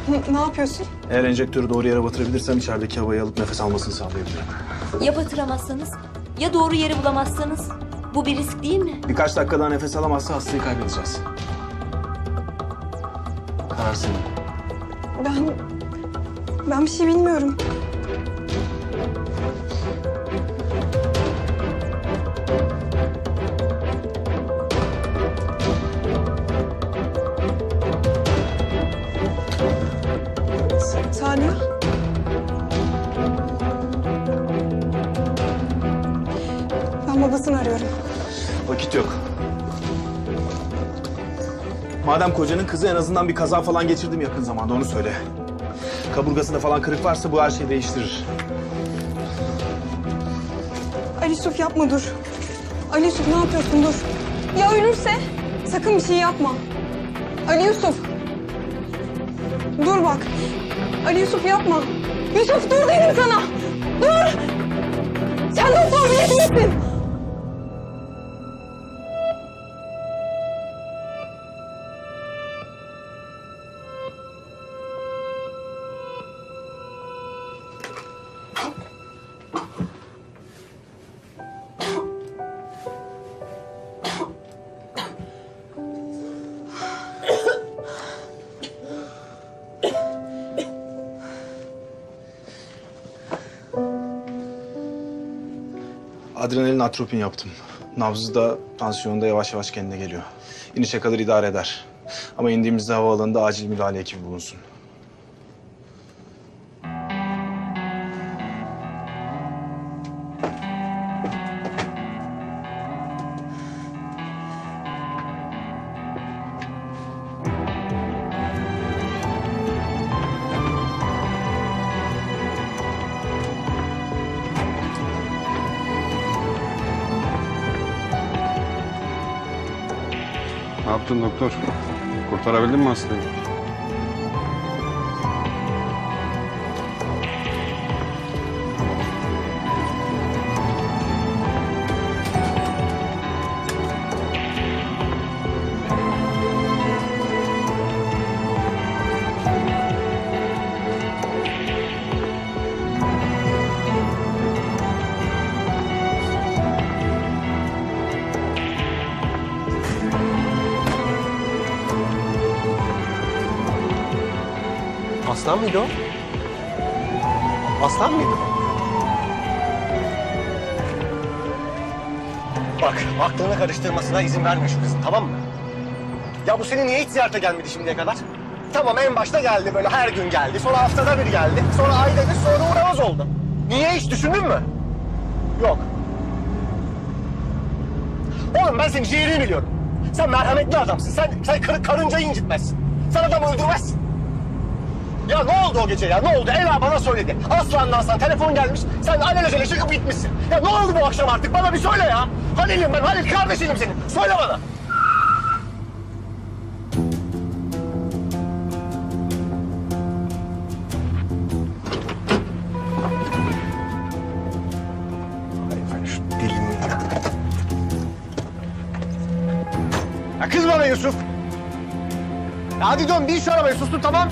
N- ne yapıyorsun? Eğer enjektörü doğru yere batırabilirsem içerideki havayı alıp nefes almasını sağlayabilirim. Ya batıramazsanız? Ya doğru yeri bulamazsanız? Bu bir risk değil mi? Birkaç dakika daha nefes alamazsa hastayı kaybedeceğiz. Karar senin. Ben... Ben bir şey bilmiyorum. Madem kocanın kızı en azından bir kaza falan geçirdim yakın zamanda onu söyle. Kaburgasında falan kırık varsa bu her şeyi değiştirir. Ali Yusuf yapma dur. Ali Yusuf ne yapıyorsun dur. Ya ölürse? Sakın bir şey yapma. Ali Yusuf. Dur bak. Ali Yusuf yapma. Yusuf dur dedim sana. Dur. Sen doktor bile Adrenalin atropin yaptım. Nabzı da tansiyonu da yavaş yavaş kendine geliyor. İnişe kadar idare eder. Ama indiğimizde havaalanında acil müdahale ekibi bulunsun. Doktor? Kurtarabildin mi hastayı? Aslan mıydı o? Aslan mıydı? Bak aklını karıştırmasına izin verme şu kızın tamam mı? Ya bu seni niye hiç ziyarete gelmedi şimdiye kadar? Tamam en başta geldi böyle her gün geldi. Sonra haftada bir geldi. Sonra ayda bir sonra uğramaz oldu. Niye hiç düşündün mü? Yok. Oğlum ben senin ciğerini biliyorum. Sen merhametli adamsın. Sen, sen kar, karıncayı incitmezsin. Sen adamı öldürmezsin. Ya ne oldu o gece ya? Ne oldu? Ela bana söyledi. Aslandan sana telefon gelmiş. Sen alelacele çıkıp gitmişsin. Ya ne oldu bu akşam artık? Bana bir söyle ya. Halil'im ben. Halil kardeşinim senin. Söyle bana. Ya. Kız bana Yusuf. Ya hadi dön bin şu arabayı sustur tamam.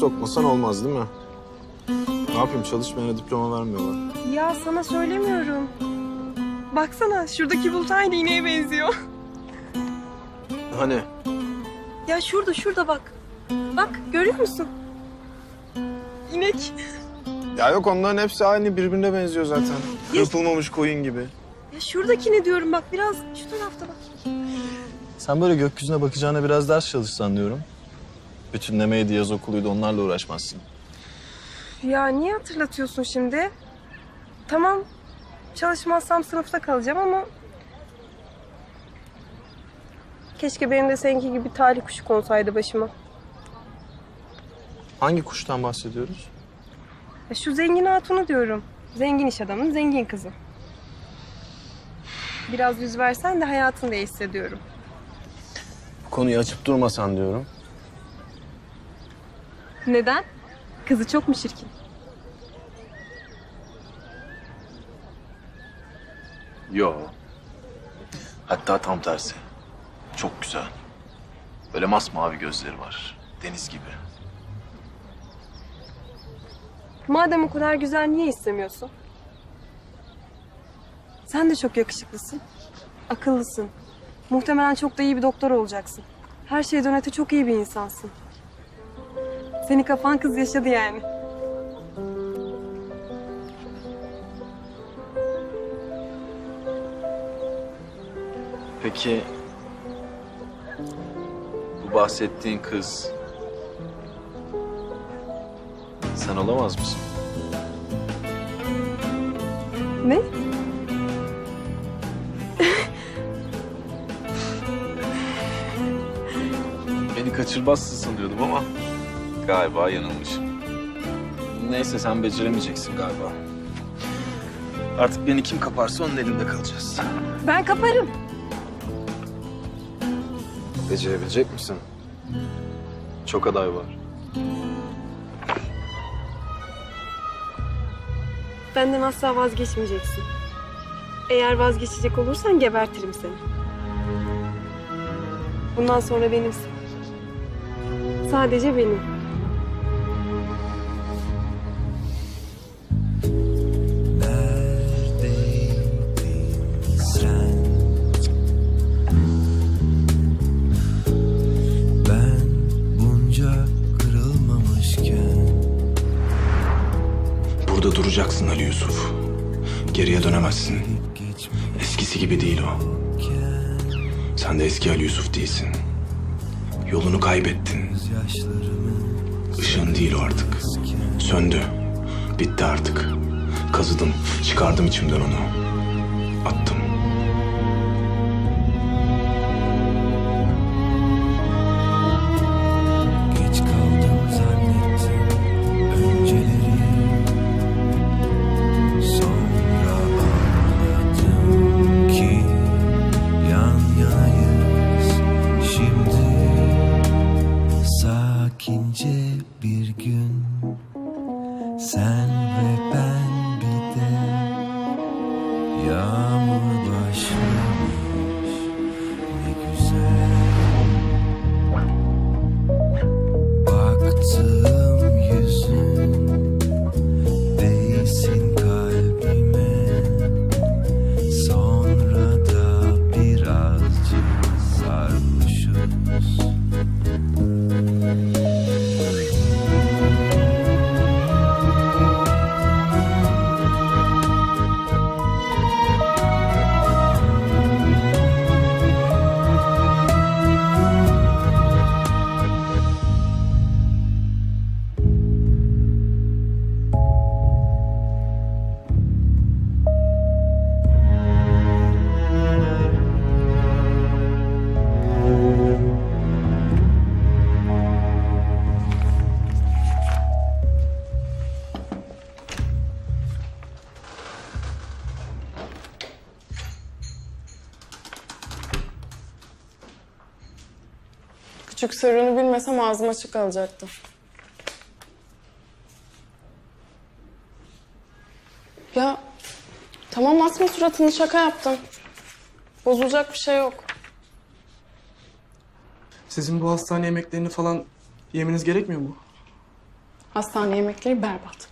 Sokmasan olmaz değil mi? Ne yapayım çalışmayana diploma vermiyorlar. Ya sana söylemiyorum. Baksana şuradaki bulut aynı ineğe benziyor. Hani? Ya şurada şurada bak. Bak görüyor musun? İnek. Ya yok onların hepsi aynı birbirine benziyor zaten. Kırpılmamış koyun gibi. Ya şuradakini diyorum bak biraz şu tarafta bak. Sen böyle gökyüzüne bakacağına biraz ders çalışsan diyorum. Bütünlemeydi, yaz okuluydu onlarla uğraşmazsın. Ya niye hatırlatıyorsun şimdi? Tamam çalışmazsam sınıfta kalacağım ama... Keşke benim de seninki gibi talih kuşu konsaydı başıma. Hangi kuştan bahsediyoruz? Ya şu zengin hatunu diyorum. Zengin iş adamının zengin kızı. Biraz yüz versen de hayatın değişse diyorum. Bu konuyu açıp durmasan diyorum. Neden? Kızı çok mu çirkin? Yo. Hatta tam tersi. Çok güzel. Böyle masmavi gözleri var. Deniz gibi. Madem o kadar güzel niye istemiyorsun? Sen de çok yakışıklısın. Akıllısın. Muhtemelen çok da iyi bir doktor olacaksın. Her şeyden öte çok iyi bir insansın. Seni kafan kız yaşadı yani. Peki bu bahsettiğin kız sen olamaz mısın? Ne? Beni kaçırmazsın sanıyordum ama galiba yanılmışım. Neyse sen beceremeyeceksin galiba. Artık beni kim kaparsa onun elinde kalacağız. Ben kaparım. Becerebilecek misin? Çok aday var. Benden asla vazgeçmeyeceksin. Eğer vazgeçecek olursan gebertirim seni. Bundan sonra benimsin. Sadece benim. Söndü. Bitti artık. Kazıdım, çıkardım içimden onu. Attım. Küçük sırrını bilmesem ağzım açık kalacaktı. Ya tamam asma suratını şaka yaptım. Bozulacak bir şey yok. Sizin bu hastane yemeklerini falan yemeniz gerekmiyor mu? Hastane yemekleri berbat.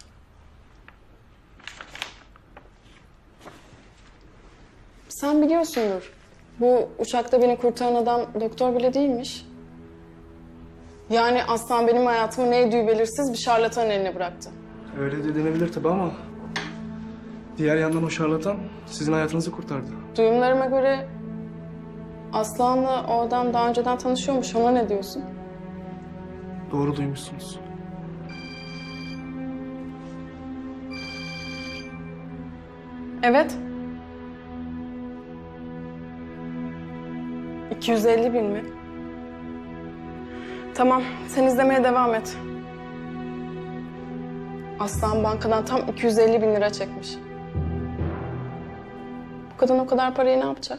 Sen biliyorsundur. Bu uçakta beni kurtaran adam doktor bile değilmiş. Yani aslan benim hayatımı ne ödüğü belirsiz bir şarlatan eline bıraktı. Öyle de denebilir tabii ama... Diğer yandan o şarlatan sizin hayatınızı kurtardı. Duyumlarıma göre Aslan'la o adam daha önceden tanışıyormuş. Ona ne diyorsun? Doğru duymuşsunuz. Evet. 250 bin mi? Tamam, sen izlemeye devam et. Aslan bankadan tam 250 bin lira çekmiş. Bu kadın o kadar parayı ne yapacak?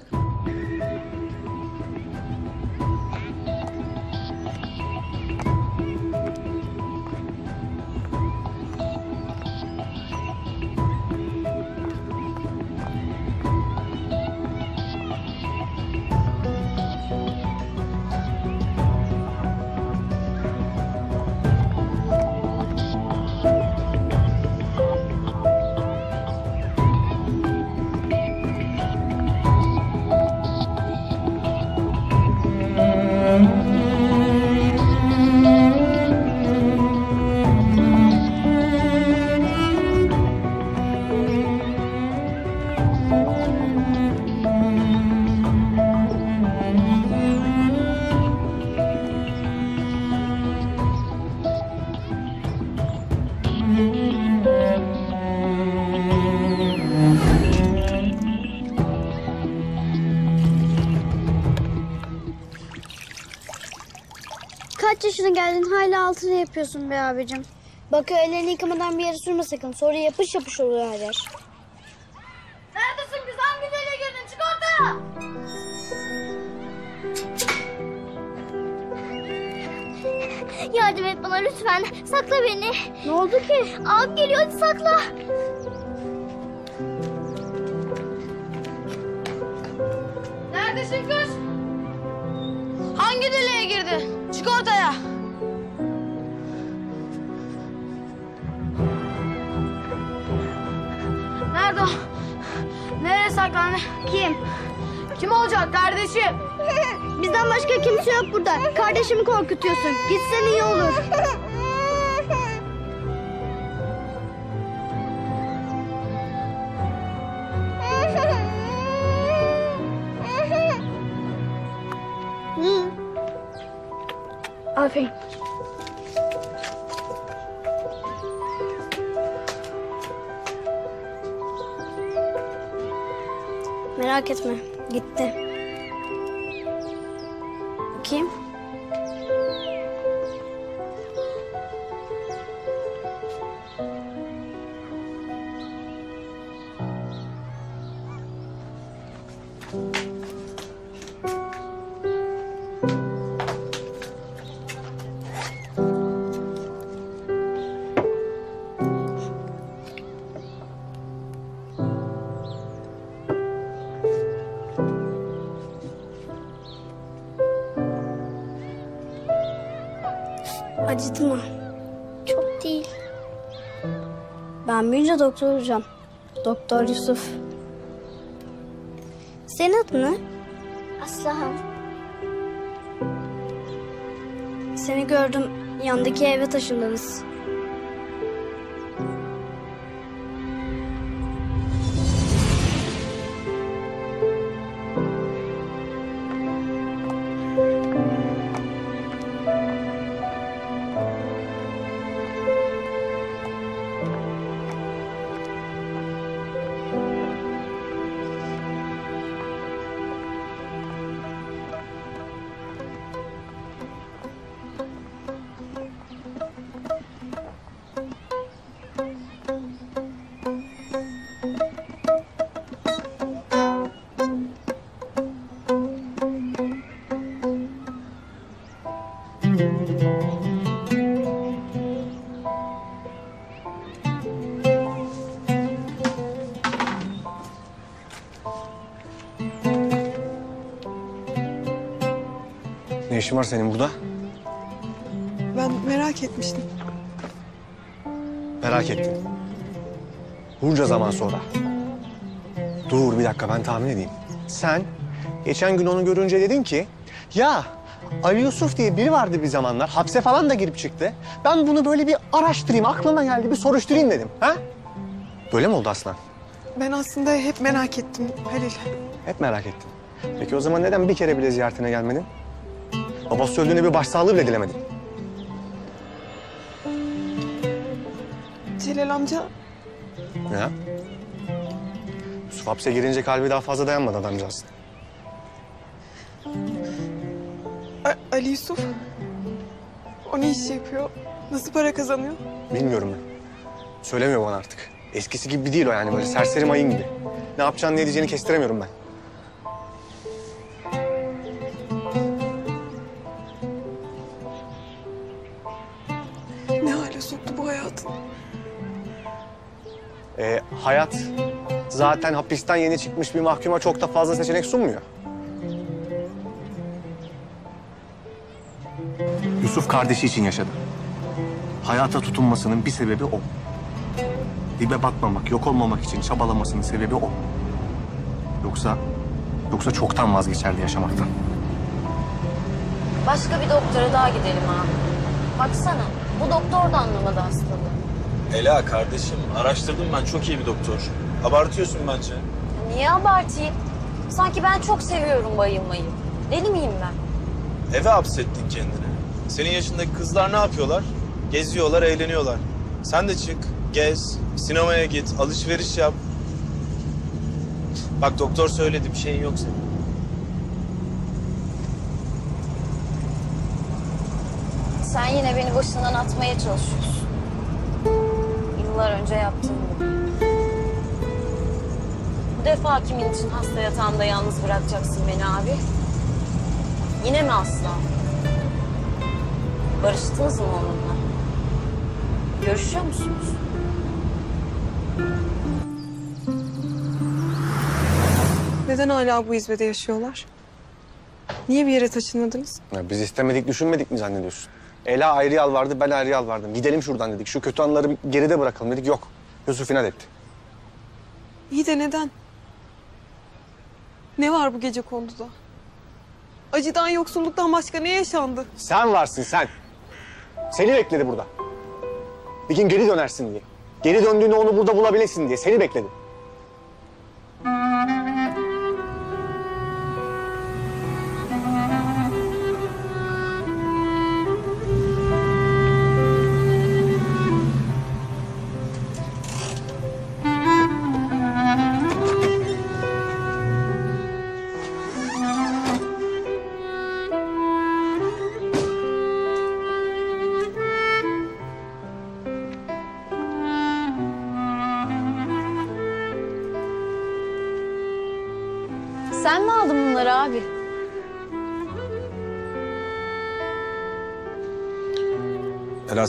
Kaç yaşına geldin hala altını yapıyorsun be abicim. Bak ellerini yıkamadan bir yere sürme sakın. Sonra yapış yapış oluyor her yer. Kardeşimi korkutuyorsun. Gitsen iyi olur. Aferin. Merak etme. Gitti. Doktor. Doktor Yusuf. Senin adın ne? Aslıhan. Seni gördüm. Yandaki eve taşındınız. İşin var senin burada? Ben merak etmiştim. Merak ettim. Bunca zaman sonra. Dur bir dakika ben tahmin edeyim. Sen geçen gün onu görünce dedin ki... Ya Ali Yusuf diye biri vardı bir zamanlar. Hapse falan da girip çıktı. Ben bunu böyle bir araştırayım, aklıma geldi bir soruşturayım dedim. Ha? Böyle mi oldu Aslan? Ben aslında hep merak ettim Halil. Hep merak ettim. Peki o zaman neden bir kere bile ziyaretine gelmedin? Babası öldüğüne bir başsağlığı bile dilemedin. Celal amca Ya? Yusuf hapse girince kalbi daha fazla dayanmadı adamcağız. A- Ali Yusuf. O ne iş yapıyor? Nasıl para kazanıyor? Bilmiyorum ben. Söylemiyor bana artık. Eskisi gibi değil o yani böyle serseri mayın gibi. Ne yapacağını ne edeceğini kestiremiyorum ben. Hayat zaten hapisten yeni çıkmış bir mahkuma çok da fazla seçenek sunmuyor. Yusuf kardeşi için yaşadı. Hayata tutunmasının bir sebebi o. Dibe batmamak, yok olmamak için çabalamasının sebebi o. Yoksa, yoksa çoktan vazgeçerdi yaşamaktan. Başka bir doktora daha gidelim abi. Baksana bu doktor da anlamadı hastalığı. Ela kardeşim araştırdım ben çok iyi bir doktor. Abartıyorsun bence. Niye abartayım? Sanki ben çok seviyorum bayılmayı. Deli miyim ben? Eve hapsettin kendini. Senin yaşındaki kızlar ne yapıyorlar? Geziyorlar, eğleniyorlar. Sen de çık, gez, sinemaya git, alışveriş yap. Bak doktor söyledi bir şeyin yok senin. Sen yine beni başından atmaya çalışıyorsun. Yıllar önce yaptığın gibi. Bu defa kimin için hasta yatağında yalnız bırakacaksın beni abi? Yine mi asla? Barıştınız mı onunla? Görüşüyor musunuz? Neden hala bu hizmede yaşıyorlar? Niye bir yere taşınmadınız? Ya biz istemedik, düşünmedik mi zannediyorsun? Ela ayrı yalvardı, ben ayrı yalvardım. Gidelim şuradan dedik. Şu kötü anıları bir geride bırakalım dedik. Yok. Yusuf inat etti. İyi de neden? Ne var bu gece konduda? Acıdan, yoksulluktan başka ne yaşandı? Sen varsın sen. Seni bekledi burada. Bir gün geri dönersin diye. Geri döndüğünde onu burada bulabilesin diye. Seni bekledi.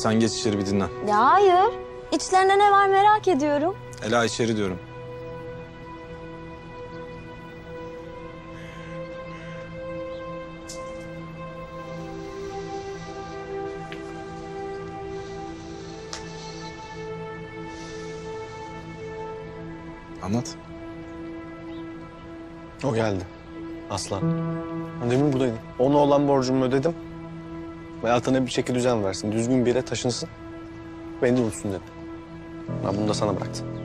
Sen geç içeri bir dinlen. Ya hayır. İçlerinde ne var merak ediyorum. Ela içeri diyorum. Anlat. O geldi. Aslan. Demin buradaydım. Ona olan borcumu ödedim. Hayatına bir şekilde düzen versin. Düzgün bir yere taşınsın. Beni de unutsun dedi. Ben bunu da sana bıraktım.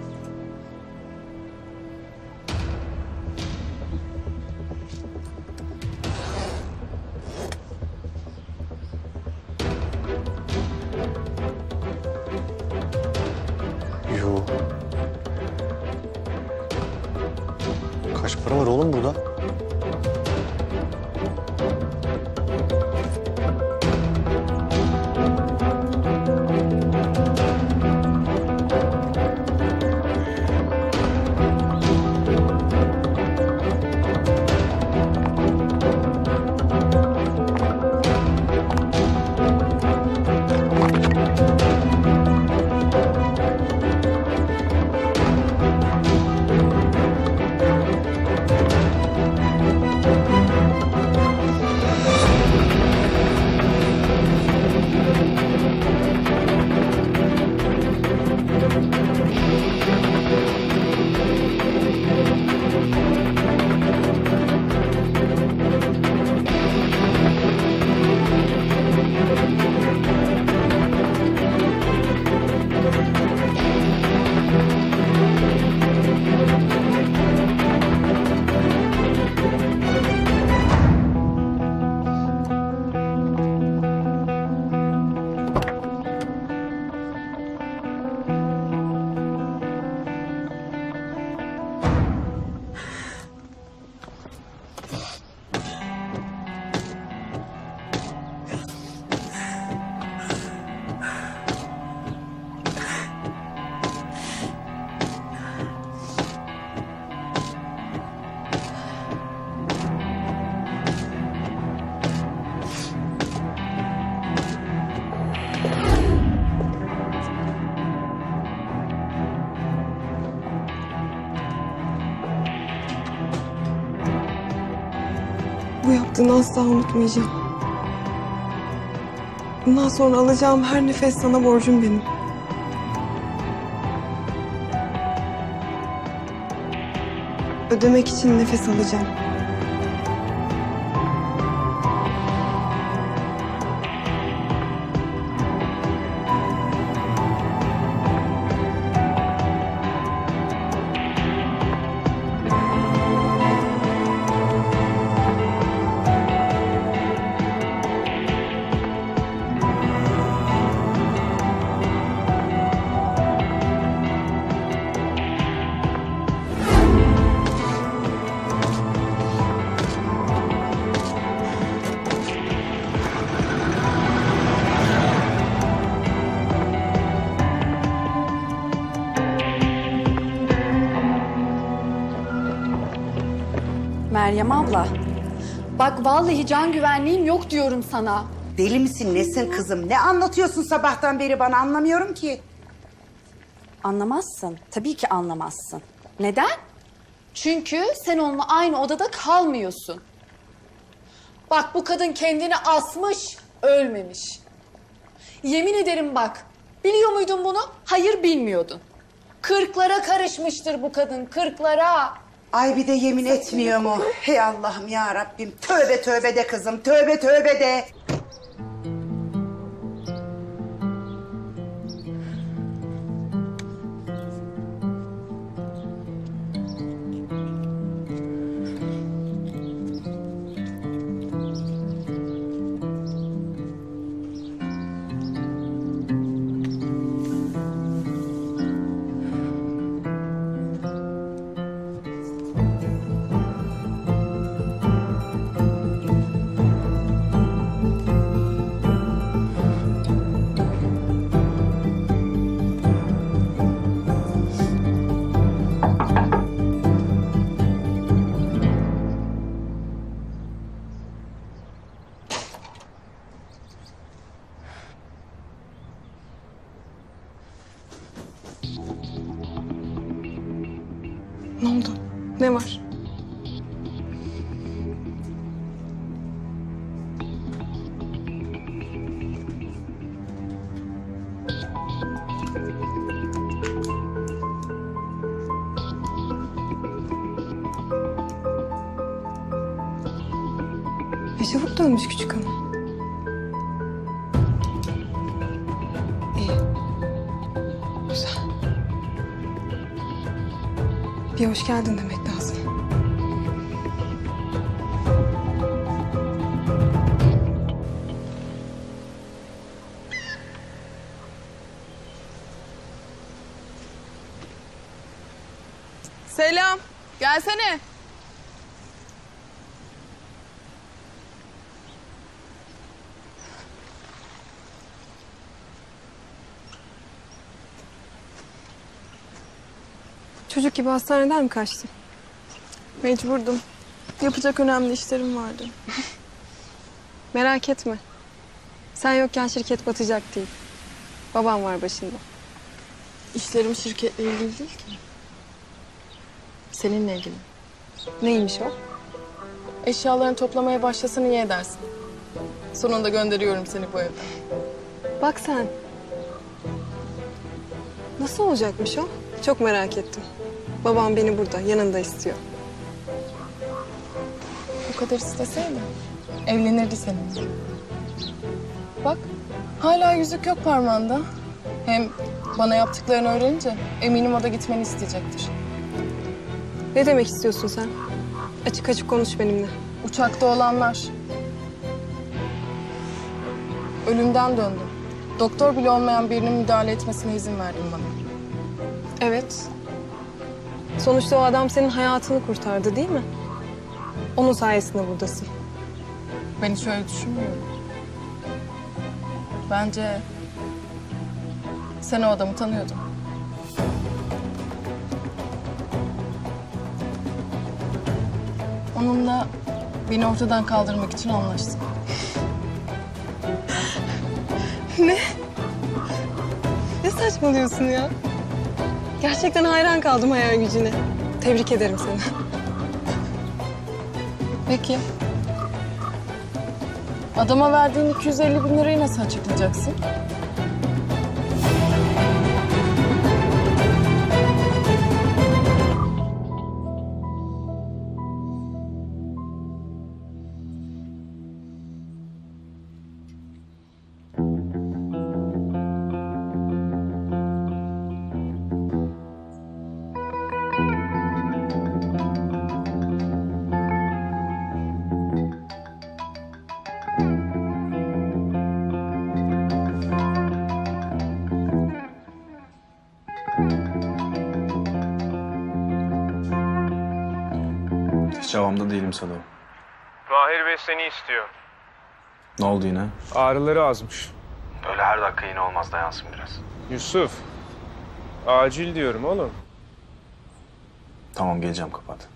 Asla unutmayacağım. Bundan sonra alacağım her nefes sana borcum benim. Ödemek için nefes alacağım. Bak vallahi can güvenliğim yok diyorum sana. Deli misin nesin kızım? Ne anlatıyorsun sabahtan beri bana anlamıyorum ki. Anlamazsın. Tabii ki anlamazsın. Neden? Çünkü sen onunla aynı odada kalmıyorsun. Bak bu kadın kendini asmış, ölmemiş. Yemin ederim bak. Biliyor muydun bunu? Hayır bilmiyordun. Kırklara karışmıştır bu kadın, kırklara. Ay bir de yemin etmiyor mu? Hey Allah'ım ya Rabbim. Tövbe tövbe de kızım. Tövbe tövbe de. Geldin Gibi hastaneden mi kaçtın? Mecburdum. Yapacak önemli işlerim vardı. Merak etme. Sen yokken şirket batacak değil. Babam var başında. İşlerim şirketle ilgili değil ki. Seninle ilgili. Neymiş o? Eşyalarını toplamaya başlasan iyi edersin. Sonunda gönderiyorum seni bu evden. Bak sen. Nasıl olacakmış o? Çok merak ettim. Babam beni burada, yanında istiyor. Bu kadar isteseydi evlenirdi seninle. Bak hala yüzük yok parmağında. Hem bana yaptıklarını öğrenince eminim o da gitmeni isteyecektir. Ne demek istiyorsun sen? Açık açık konuş benimle. Uçakta olanlar. Ölümden döndüm. Doktor bile olmayan birinin müdahale etmesine izin verdin bana. Evet. Sonuçta o adam senin hayatını kurtardı değil mi? Onun sayesinde buradasın. Ben hiç öyle düşünmüyorum. Bence sen o adamı tanıyordun. Onunla beni ortadan kaldırmak için anlaştın. Ne? Ne saçmalıyorsun ya? Gerçekten hayran kaldım hayal gücüne. Tebrik ederim seni. Peki. Adama verdiğin 250 bin lirayı nasıl açıklayacaksın? Sado. Mahir Bey seni istiyor. Ne oldu yine? Ağrıları azmış. Öyle her dakika yine olmaz dayansın biraz. Yusuf. Acil diyorum oğlum. Tamam Tamam geleceğim kapat.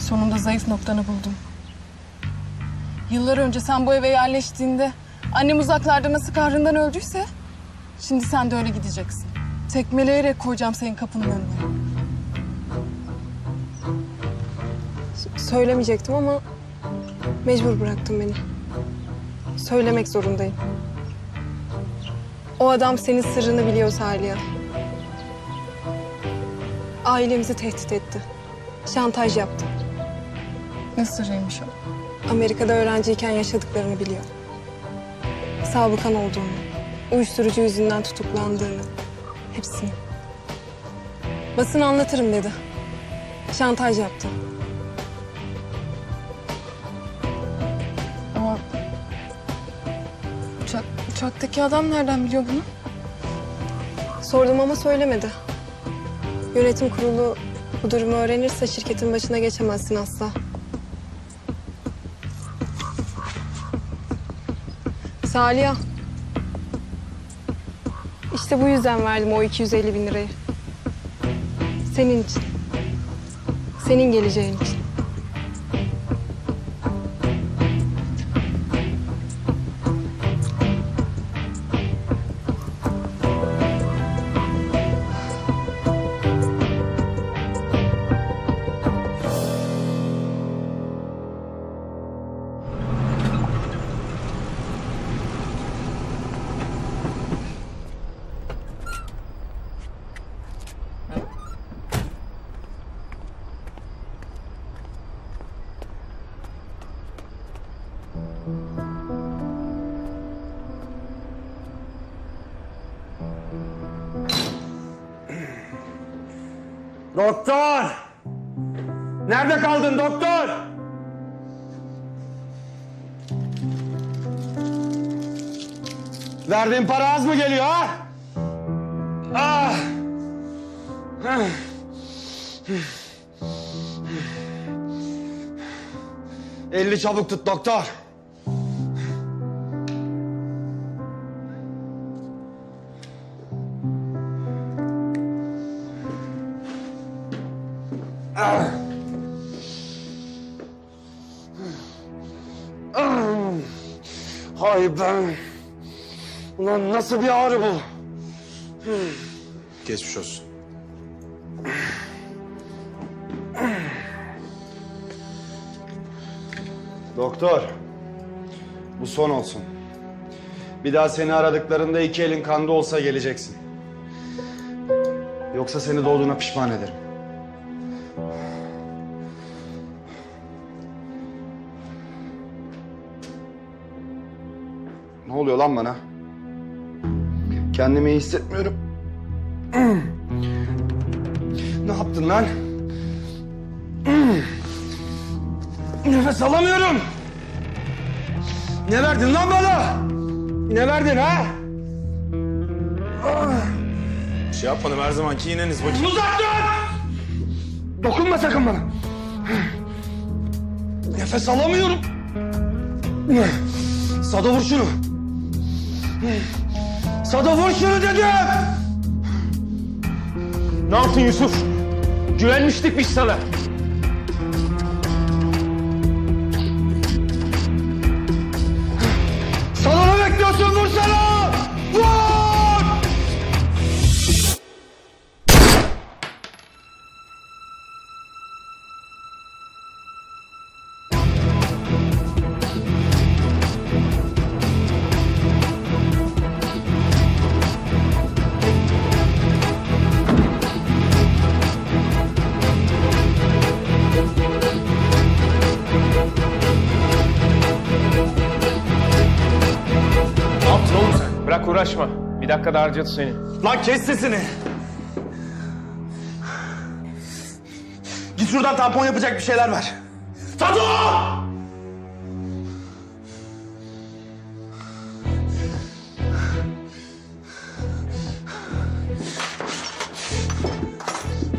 Sonunda zayıf noktanı buldum. Yıllar önce sen bu eve yerleştiğinde annem uzaklarda nasıl kahrından öldüyse şimdi sen de öyle gideceksin. Tekmeleyerek koyacağım senin kapının önüne. Söylemeyecektim ama mecbur bıraktın beni. Söylemek zorundayım. O adam senin sırrını biliyor Salih. Ailemizi tehdit etti. Şantaj yaptı. Ne sırrıymış o? Amerika'da öğrenciyken yaşadıklarını biliyor. Sabıkan olduğunu, uyuşturucu yüzünden tutuklandığını, hepsini. Basın anlatırım dedi. Şantaj yaptı. Uçaktaki adam nereden biliyor bunu? Sordum ama söylemedi. Yönetim kurulu bu durumu öğrenirse şirketin başına geçemezsin asla. Saliha. İşte bu yüzden verdim o 250 bin lirayı. Senin için. Senin geleceğin için. Verdiğin para az mı geliyor ha? Ah! Elini çabuk tut doktor. Ah! Ah! Hay ben. Ulan nasıl bir ağrı bu? Geçmiş olsun. Doktor, bu son olsun. Bir daha seni aradıklarında iki elin kanda olsa geleceksin. Yoksa seni doğduğuna pişman ederim. Ne oluyor lan bana? Kendimi iyi hissetmiyorum. Ne yaptın lan? Nefes alamıyorum. Ne verdin lan bana? Ne verdin ha? Şey yapmadım her zamanki iğneniz bakayım. Uzak dur! Dokunma sakın bana. Nefes alamıyorum. Sada vur şunu. Sada vur şunu dedim. Ne yaptın Yusuf? Güvenmiştik biz. Sana Bir dakika da harcadı seni. Lan kes sesini. Git şuradan tampon yapacak bir şeyler ver. Sadu!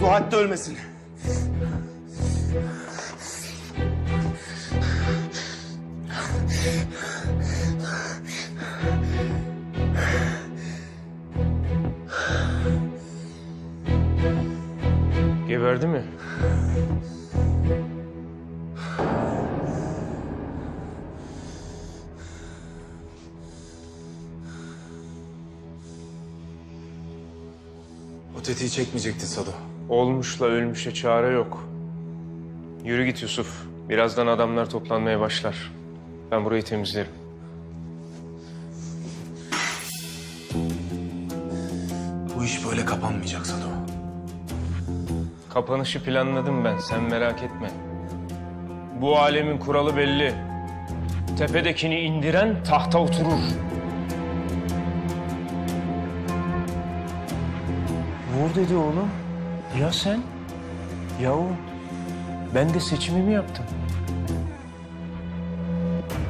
Dua et ölmesin. Tetiği çekmeyecektin Sado. Olmuşla ölmüşe çare yok. Yürü git Yusuf. Birazdan adamlar toplanmaya başlar. Ben burayı temizlerim. Bu iş böyle kapanmayacak Sado. Kapanışı planladım ben, sen merak etme. Bu alemin kuralı belli. Tepedekini indiren tahta oturur. Vur dedi oğlum. Ya sen? Yahu ben de seçimimi yaptım.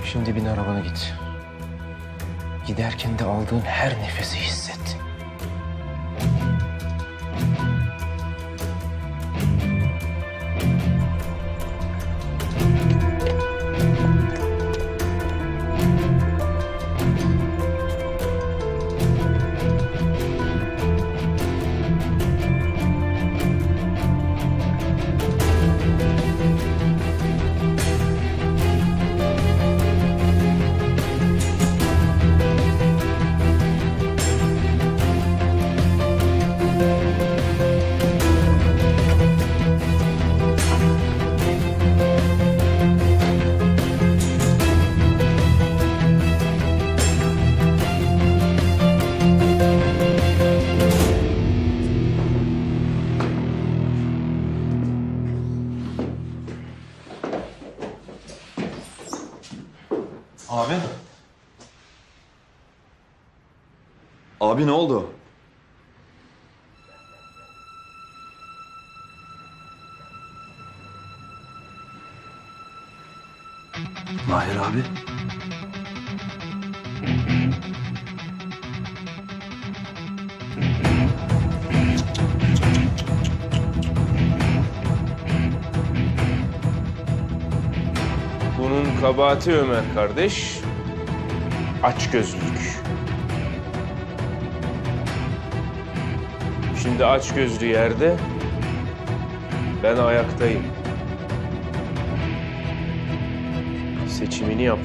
Şimdi bin arabana git. Giderken de aldığın her nefesi hisset. Abi ne oldu? Mahir abi. Bunun kabahati Ömer kardeş. Aç Şimdi aç gözlü yerde ben ayaktayım. Seçimini yap.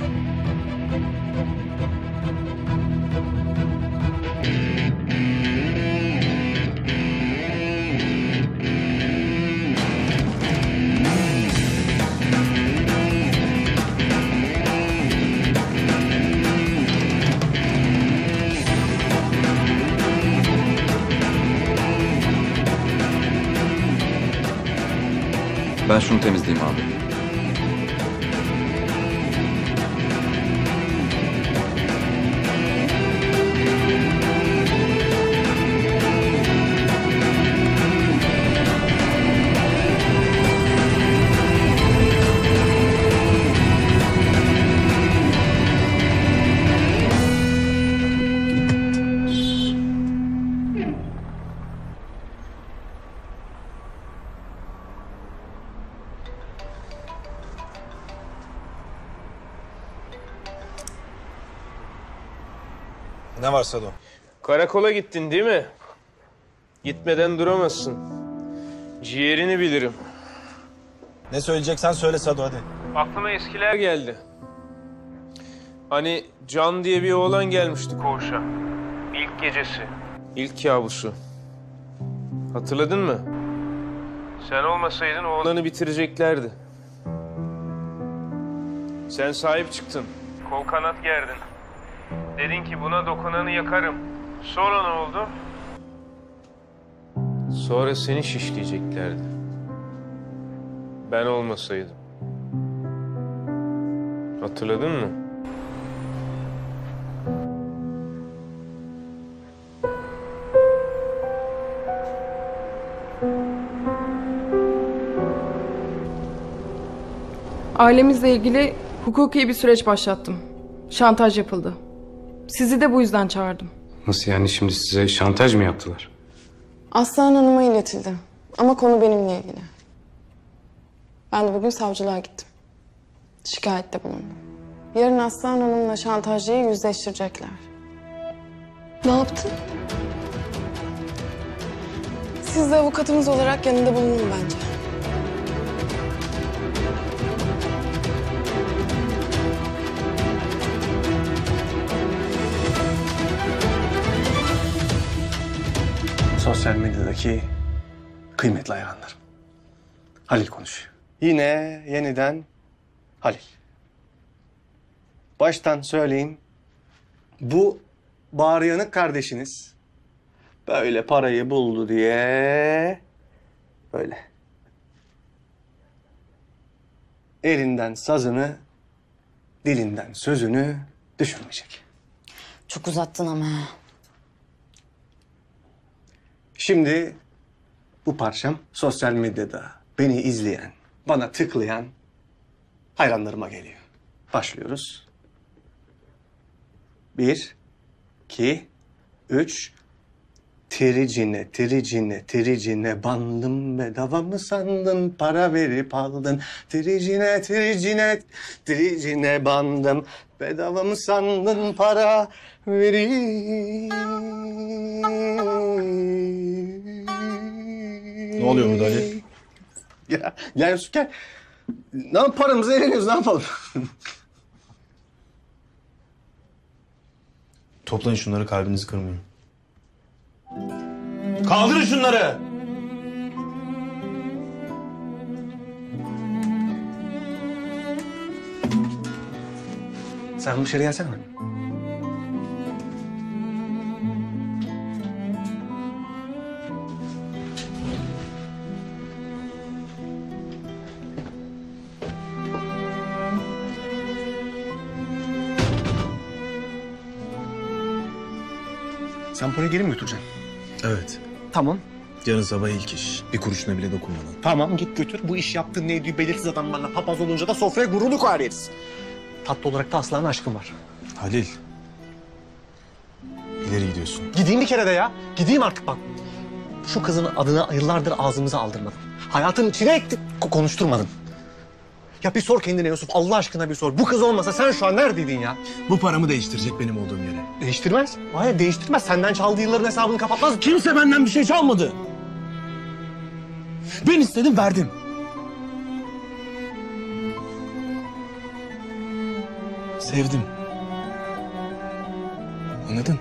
Var Sado? Karakola gittin değil mi? Gitmeden duramazsın. Ciğerini bilirim. Ne söyleyeceksen söyle Sado hadi. Aklıma eskiler geldi. Hani Can diye bir oğlan gelmişti koğuşa. İlk gecesi. İlk kabusu. Hatırladın mı? Sen olmasaydın oğlanı bitireceklerdi. Sen sahip çıktın. Kol kanat gerdin. Dedin ki buna dokunanı yakarım. Sonra ne oldu? Sonra seni şişleyeceklerdi. Ben olmasaydım. Hatırladın mı? Ailemizle ilgili hukuki bir süreç başlattım. Şantaj yapıldı. Sizi de bu yüzden çağırdım. Nasıl yani şimdi size şantaj mı yaptılar? Aslan Hanım'a iletildi. Ama konu benimle ilgili. Ben de bugün savcılığa gittim. Şikayette bulundum. Yarın Aslan Hanım'la şantajcıyı yüzleştirecekler. Ne yaptın? Siz de avukatımız olarak yanında bulunun bence. Sosyal medyadaki kıymetli hayranlarım. Halil konuşuyor. Yine yeniden Halil. Baştan söyleyeyim. Bu bağıryanık kardeşiniz böyle parayı buldu diye böyle elinden sazını, dilinden sözünü düşürmeyecek. Çok uzattın ama. Şimdi bu parçam sosyal medyada beni izleyen, bana tıklayan hayranlarıma geliyor. Başlıyoruz. Bir, iki, üç. Tricine, tricine, tricine bandım bedava mı sandın para verip aldın. Tricine, tricine, tricine bandım bedava mı sandın para verip. Ne oluyor burada Ali? Ya, ya Yusuf gel. Ne yapalım paramızı eğleniyoruz ne yapalım? Toplayın şunları kalbinizi kırmayın. Kaldırın şunları! Sen dışarı gelsene. Sen parayı geri mi götüreceksin? Evet. Tamam. Yarın sabah ilk iş. Bir kuruşuna bile dokunmadan. Tamam git götür. Bu iş yaptığın neydi belirsiz adamlarla papaz olunca da sofraya gururlu koyar yeriz. Tatlı olarak da Aslan'ın aşkım var. Halil. İleri gidiyorsun. Gideyim bir kere de ya. Gideyim artık bak. Şu kızın adını yıllardır ağzımıza aldırmadın. Hayatın içine ektik, ko- konuşturmadın. Ya bir sor kendine Yusuf, Allah aşkına bir sor. Bu kız olmasa sen şu an neredeydin ya? Bu paramı değiştirecek benim olduğum yere. Değiştirmez. Hayır değiştirmez. Senden çaldığı yılların hesabını kapatmaz. Kimse benden bir şey çalmadı. Ben istedim verdim. Sevdim. Anladın?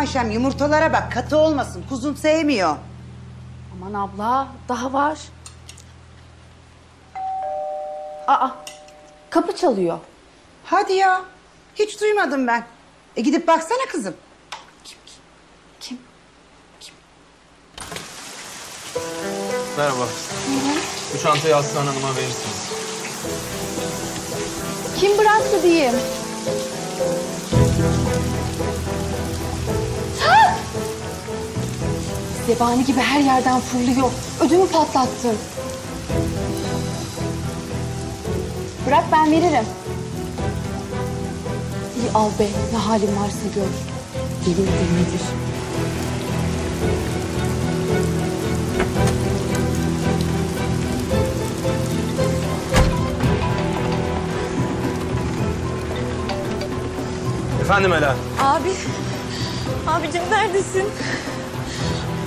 Ayşem yumurtalara bak katı olmasın. Kuzum sevmiyor. Aman abla daha var. Aa kapı çalıyor. Hadi ya. Hiç duymadım ben. E gidip baksana kızım. Merhaba. Bu çantayı Aslan Hanım'a verirsiniz. Kim bıraktı diyeyim. Zebani gibi her yerden fırlıyor. Ödümü patlattın. Bırak ben veririm. İyi al be ne halin varsa gör. Deli midir nedir? Efendim Ela. Abi, abicim neredesin?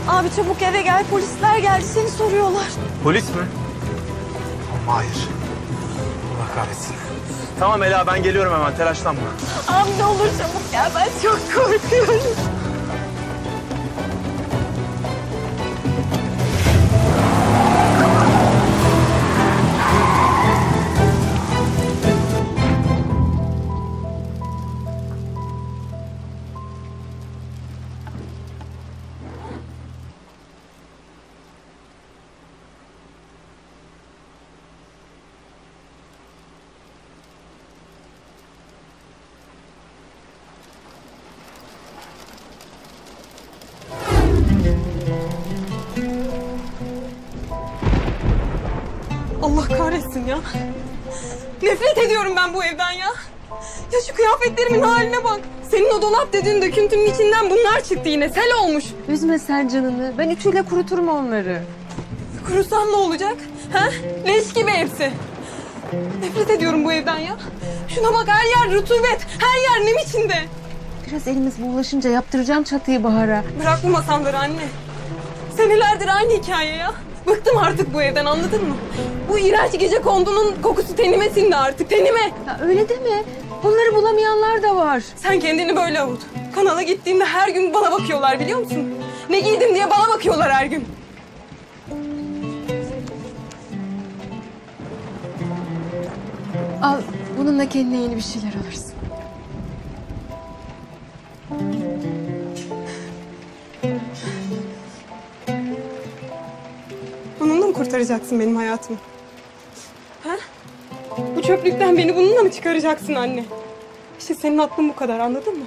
Abi çabuk eve gel, polisler geldi seni soruyorlar. Polis mi? Hayır. Allah kahretsin. Tamam Ela ben geliyorum hemen telaşlanma. Abi ne olur çabuk gel, ben çok korkuyorum. Nefret ediyorum ben bu evden ya. Ya şu kıyafetlerimin haline bak. Senin o dolap dediğin döküntünün içinden bunlar çıktı yine. Sel olmuş. Üzme sen canını. Ben ütüyle kuruturum onları. Kurusam ne olacak? Ha? Leş gibi hepsi. Nefret ediyorum bu evden ya. Şuna bak her yer rutubet, her yer nem içinde. Biraz elimiz bulaşınca yaptıracağım çatıyı Bahar'a. Bırak bu masalları anne. Senelerdir aynı hikaye ya. Bıktım artık bu evden anladın mı? Bu iğrenç gece kondunun kokusu tenime sindi artık tenime. Ya öyle deme. Bunları bulamayanlar da var. Sen kendini böyle avut. Kanala gittiğimde her gün bana bakıyorlar biliyor musun? Ne giydim diye bana bakıyorlar her gün. Al bununla kendine yeni bir şeyler alırsın. Kurtaracaksın benim hayatımı? Ha? Bu çöplükten beni bununla mı çıkaracaksın anne? İşte senin aklın bu kadar anladın mı?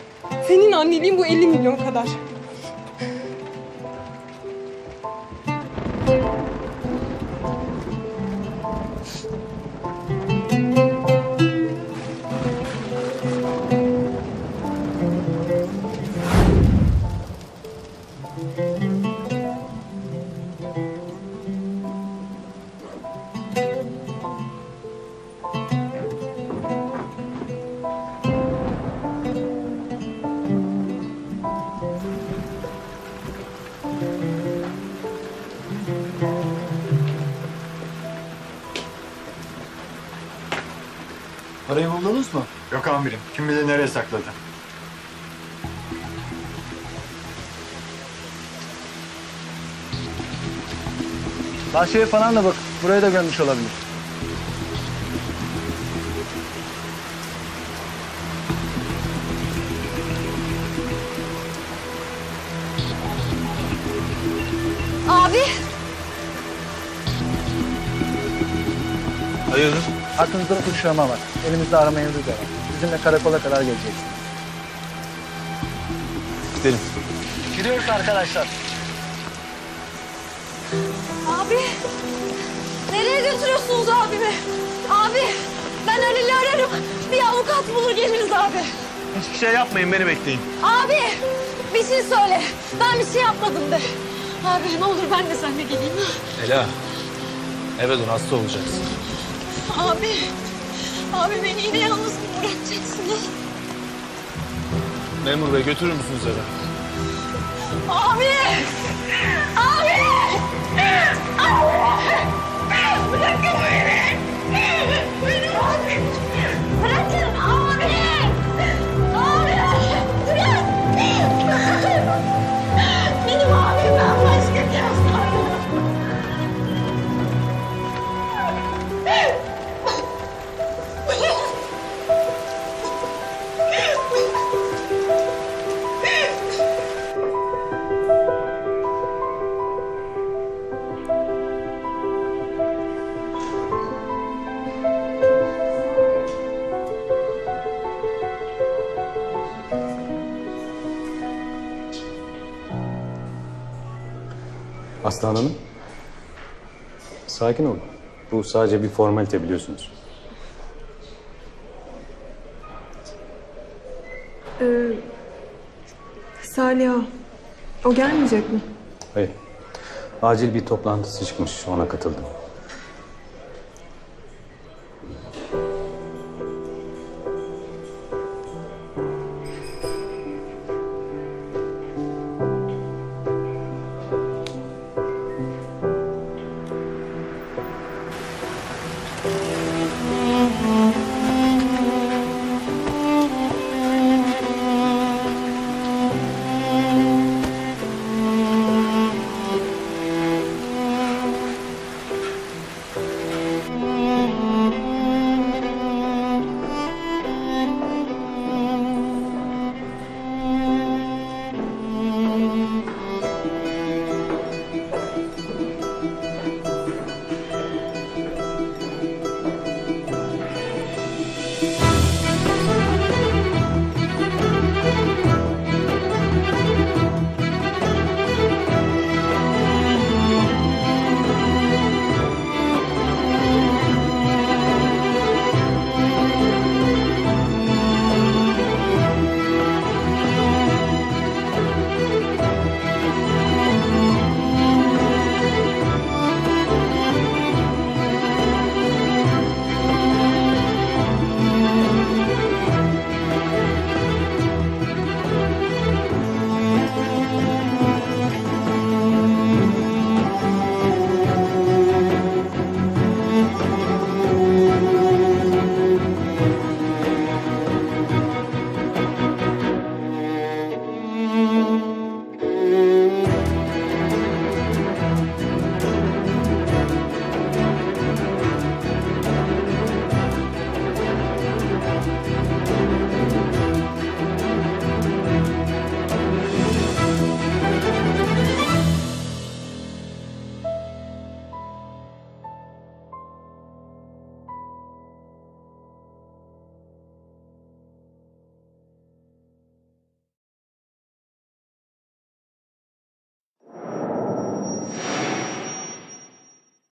Senin anneliğin bu 50 milyon kadar. Yok amirim. Kim bilir nereye sakladı. Bahçeye falan da bak. Buraya da gömmüş olabilir. Abi. Hayırdır? Aklınızda kuşlama var. Elimizde arama emri de var. Bizimle karakola kadar geleceksiniz. Gidelim. Gidiyoruz arkadaşlar. Abi. Nereye götürüyorsunuz abimi? Abi. Ben Halil'i ararım. Bir avukat bulur geliriz abi. Hiçbir şey yapmayın beni bekleyin. Abi. Bir şey söyle. Ben bir şey yapmadım de. Abi ne olur ben de seninle geleyim. Ela. Eve dön hasta olacaksın. Abi. Abi beni yine yalnız mı bırakacaksınız? Memur bey götürür müsünüz eve? Abi! Abi! Abi! Aslan Hanım. Sakin olun. Bu sadece bir formalite biliyorsunuz. Ee, Saliha. O gelmeyecek mi? Hayır. Acil bir toplantısı çıkmış. Ona katıldım.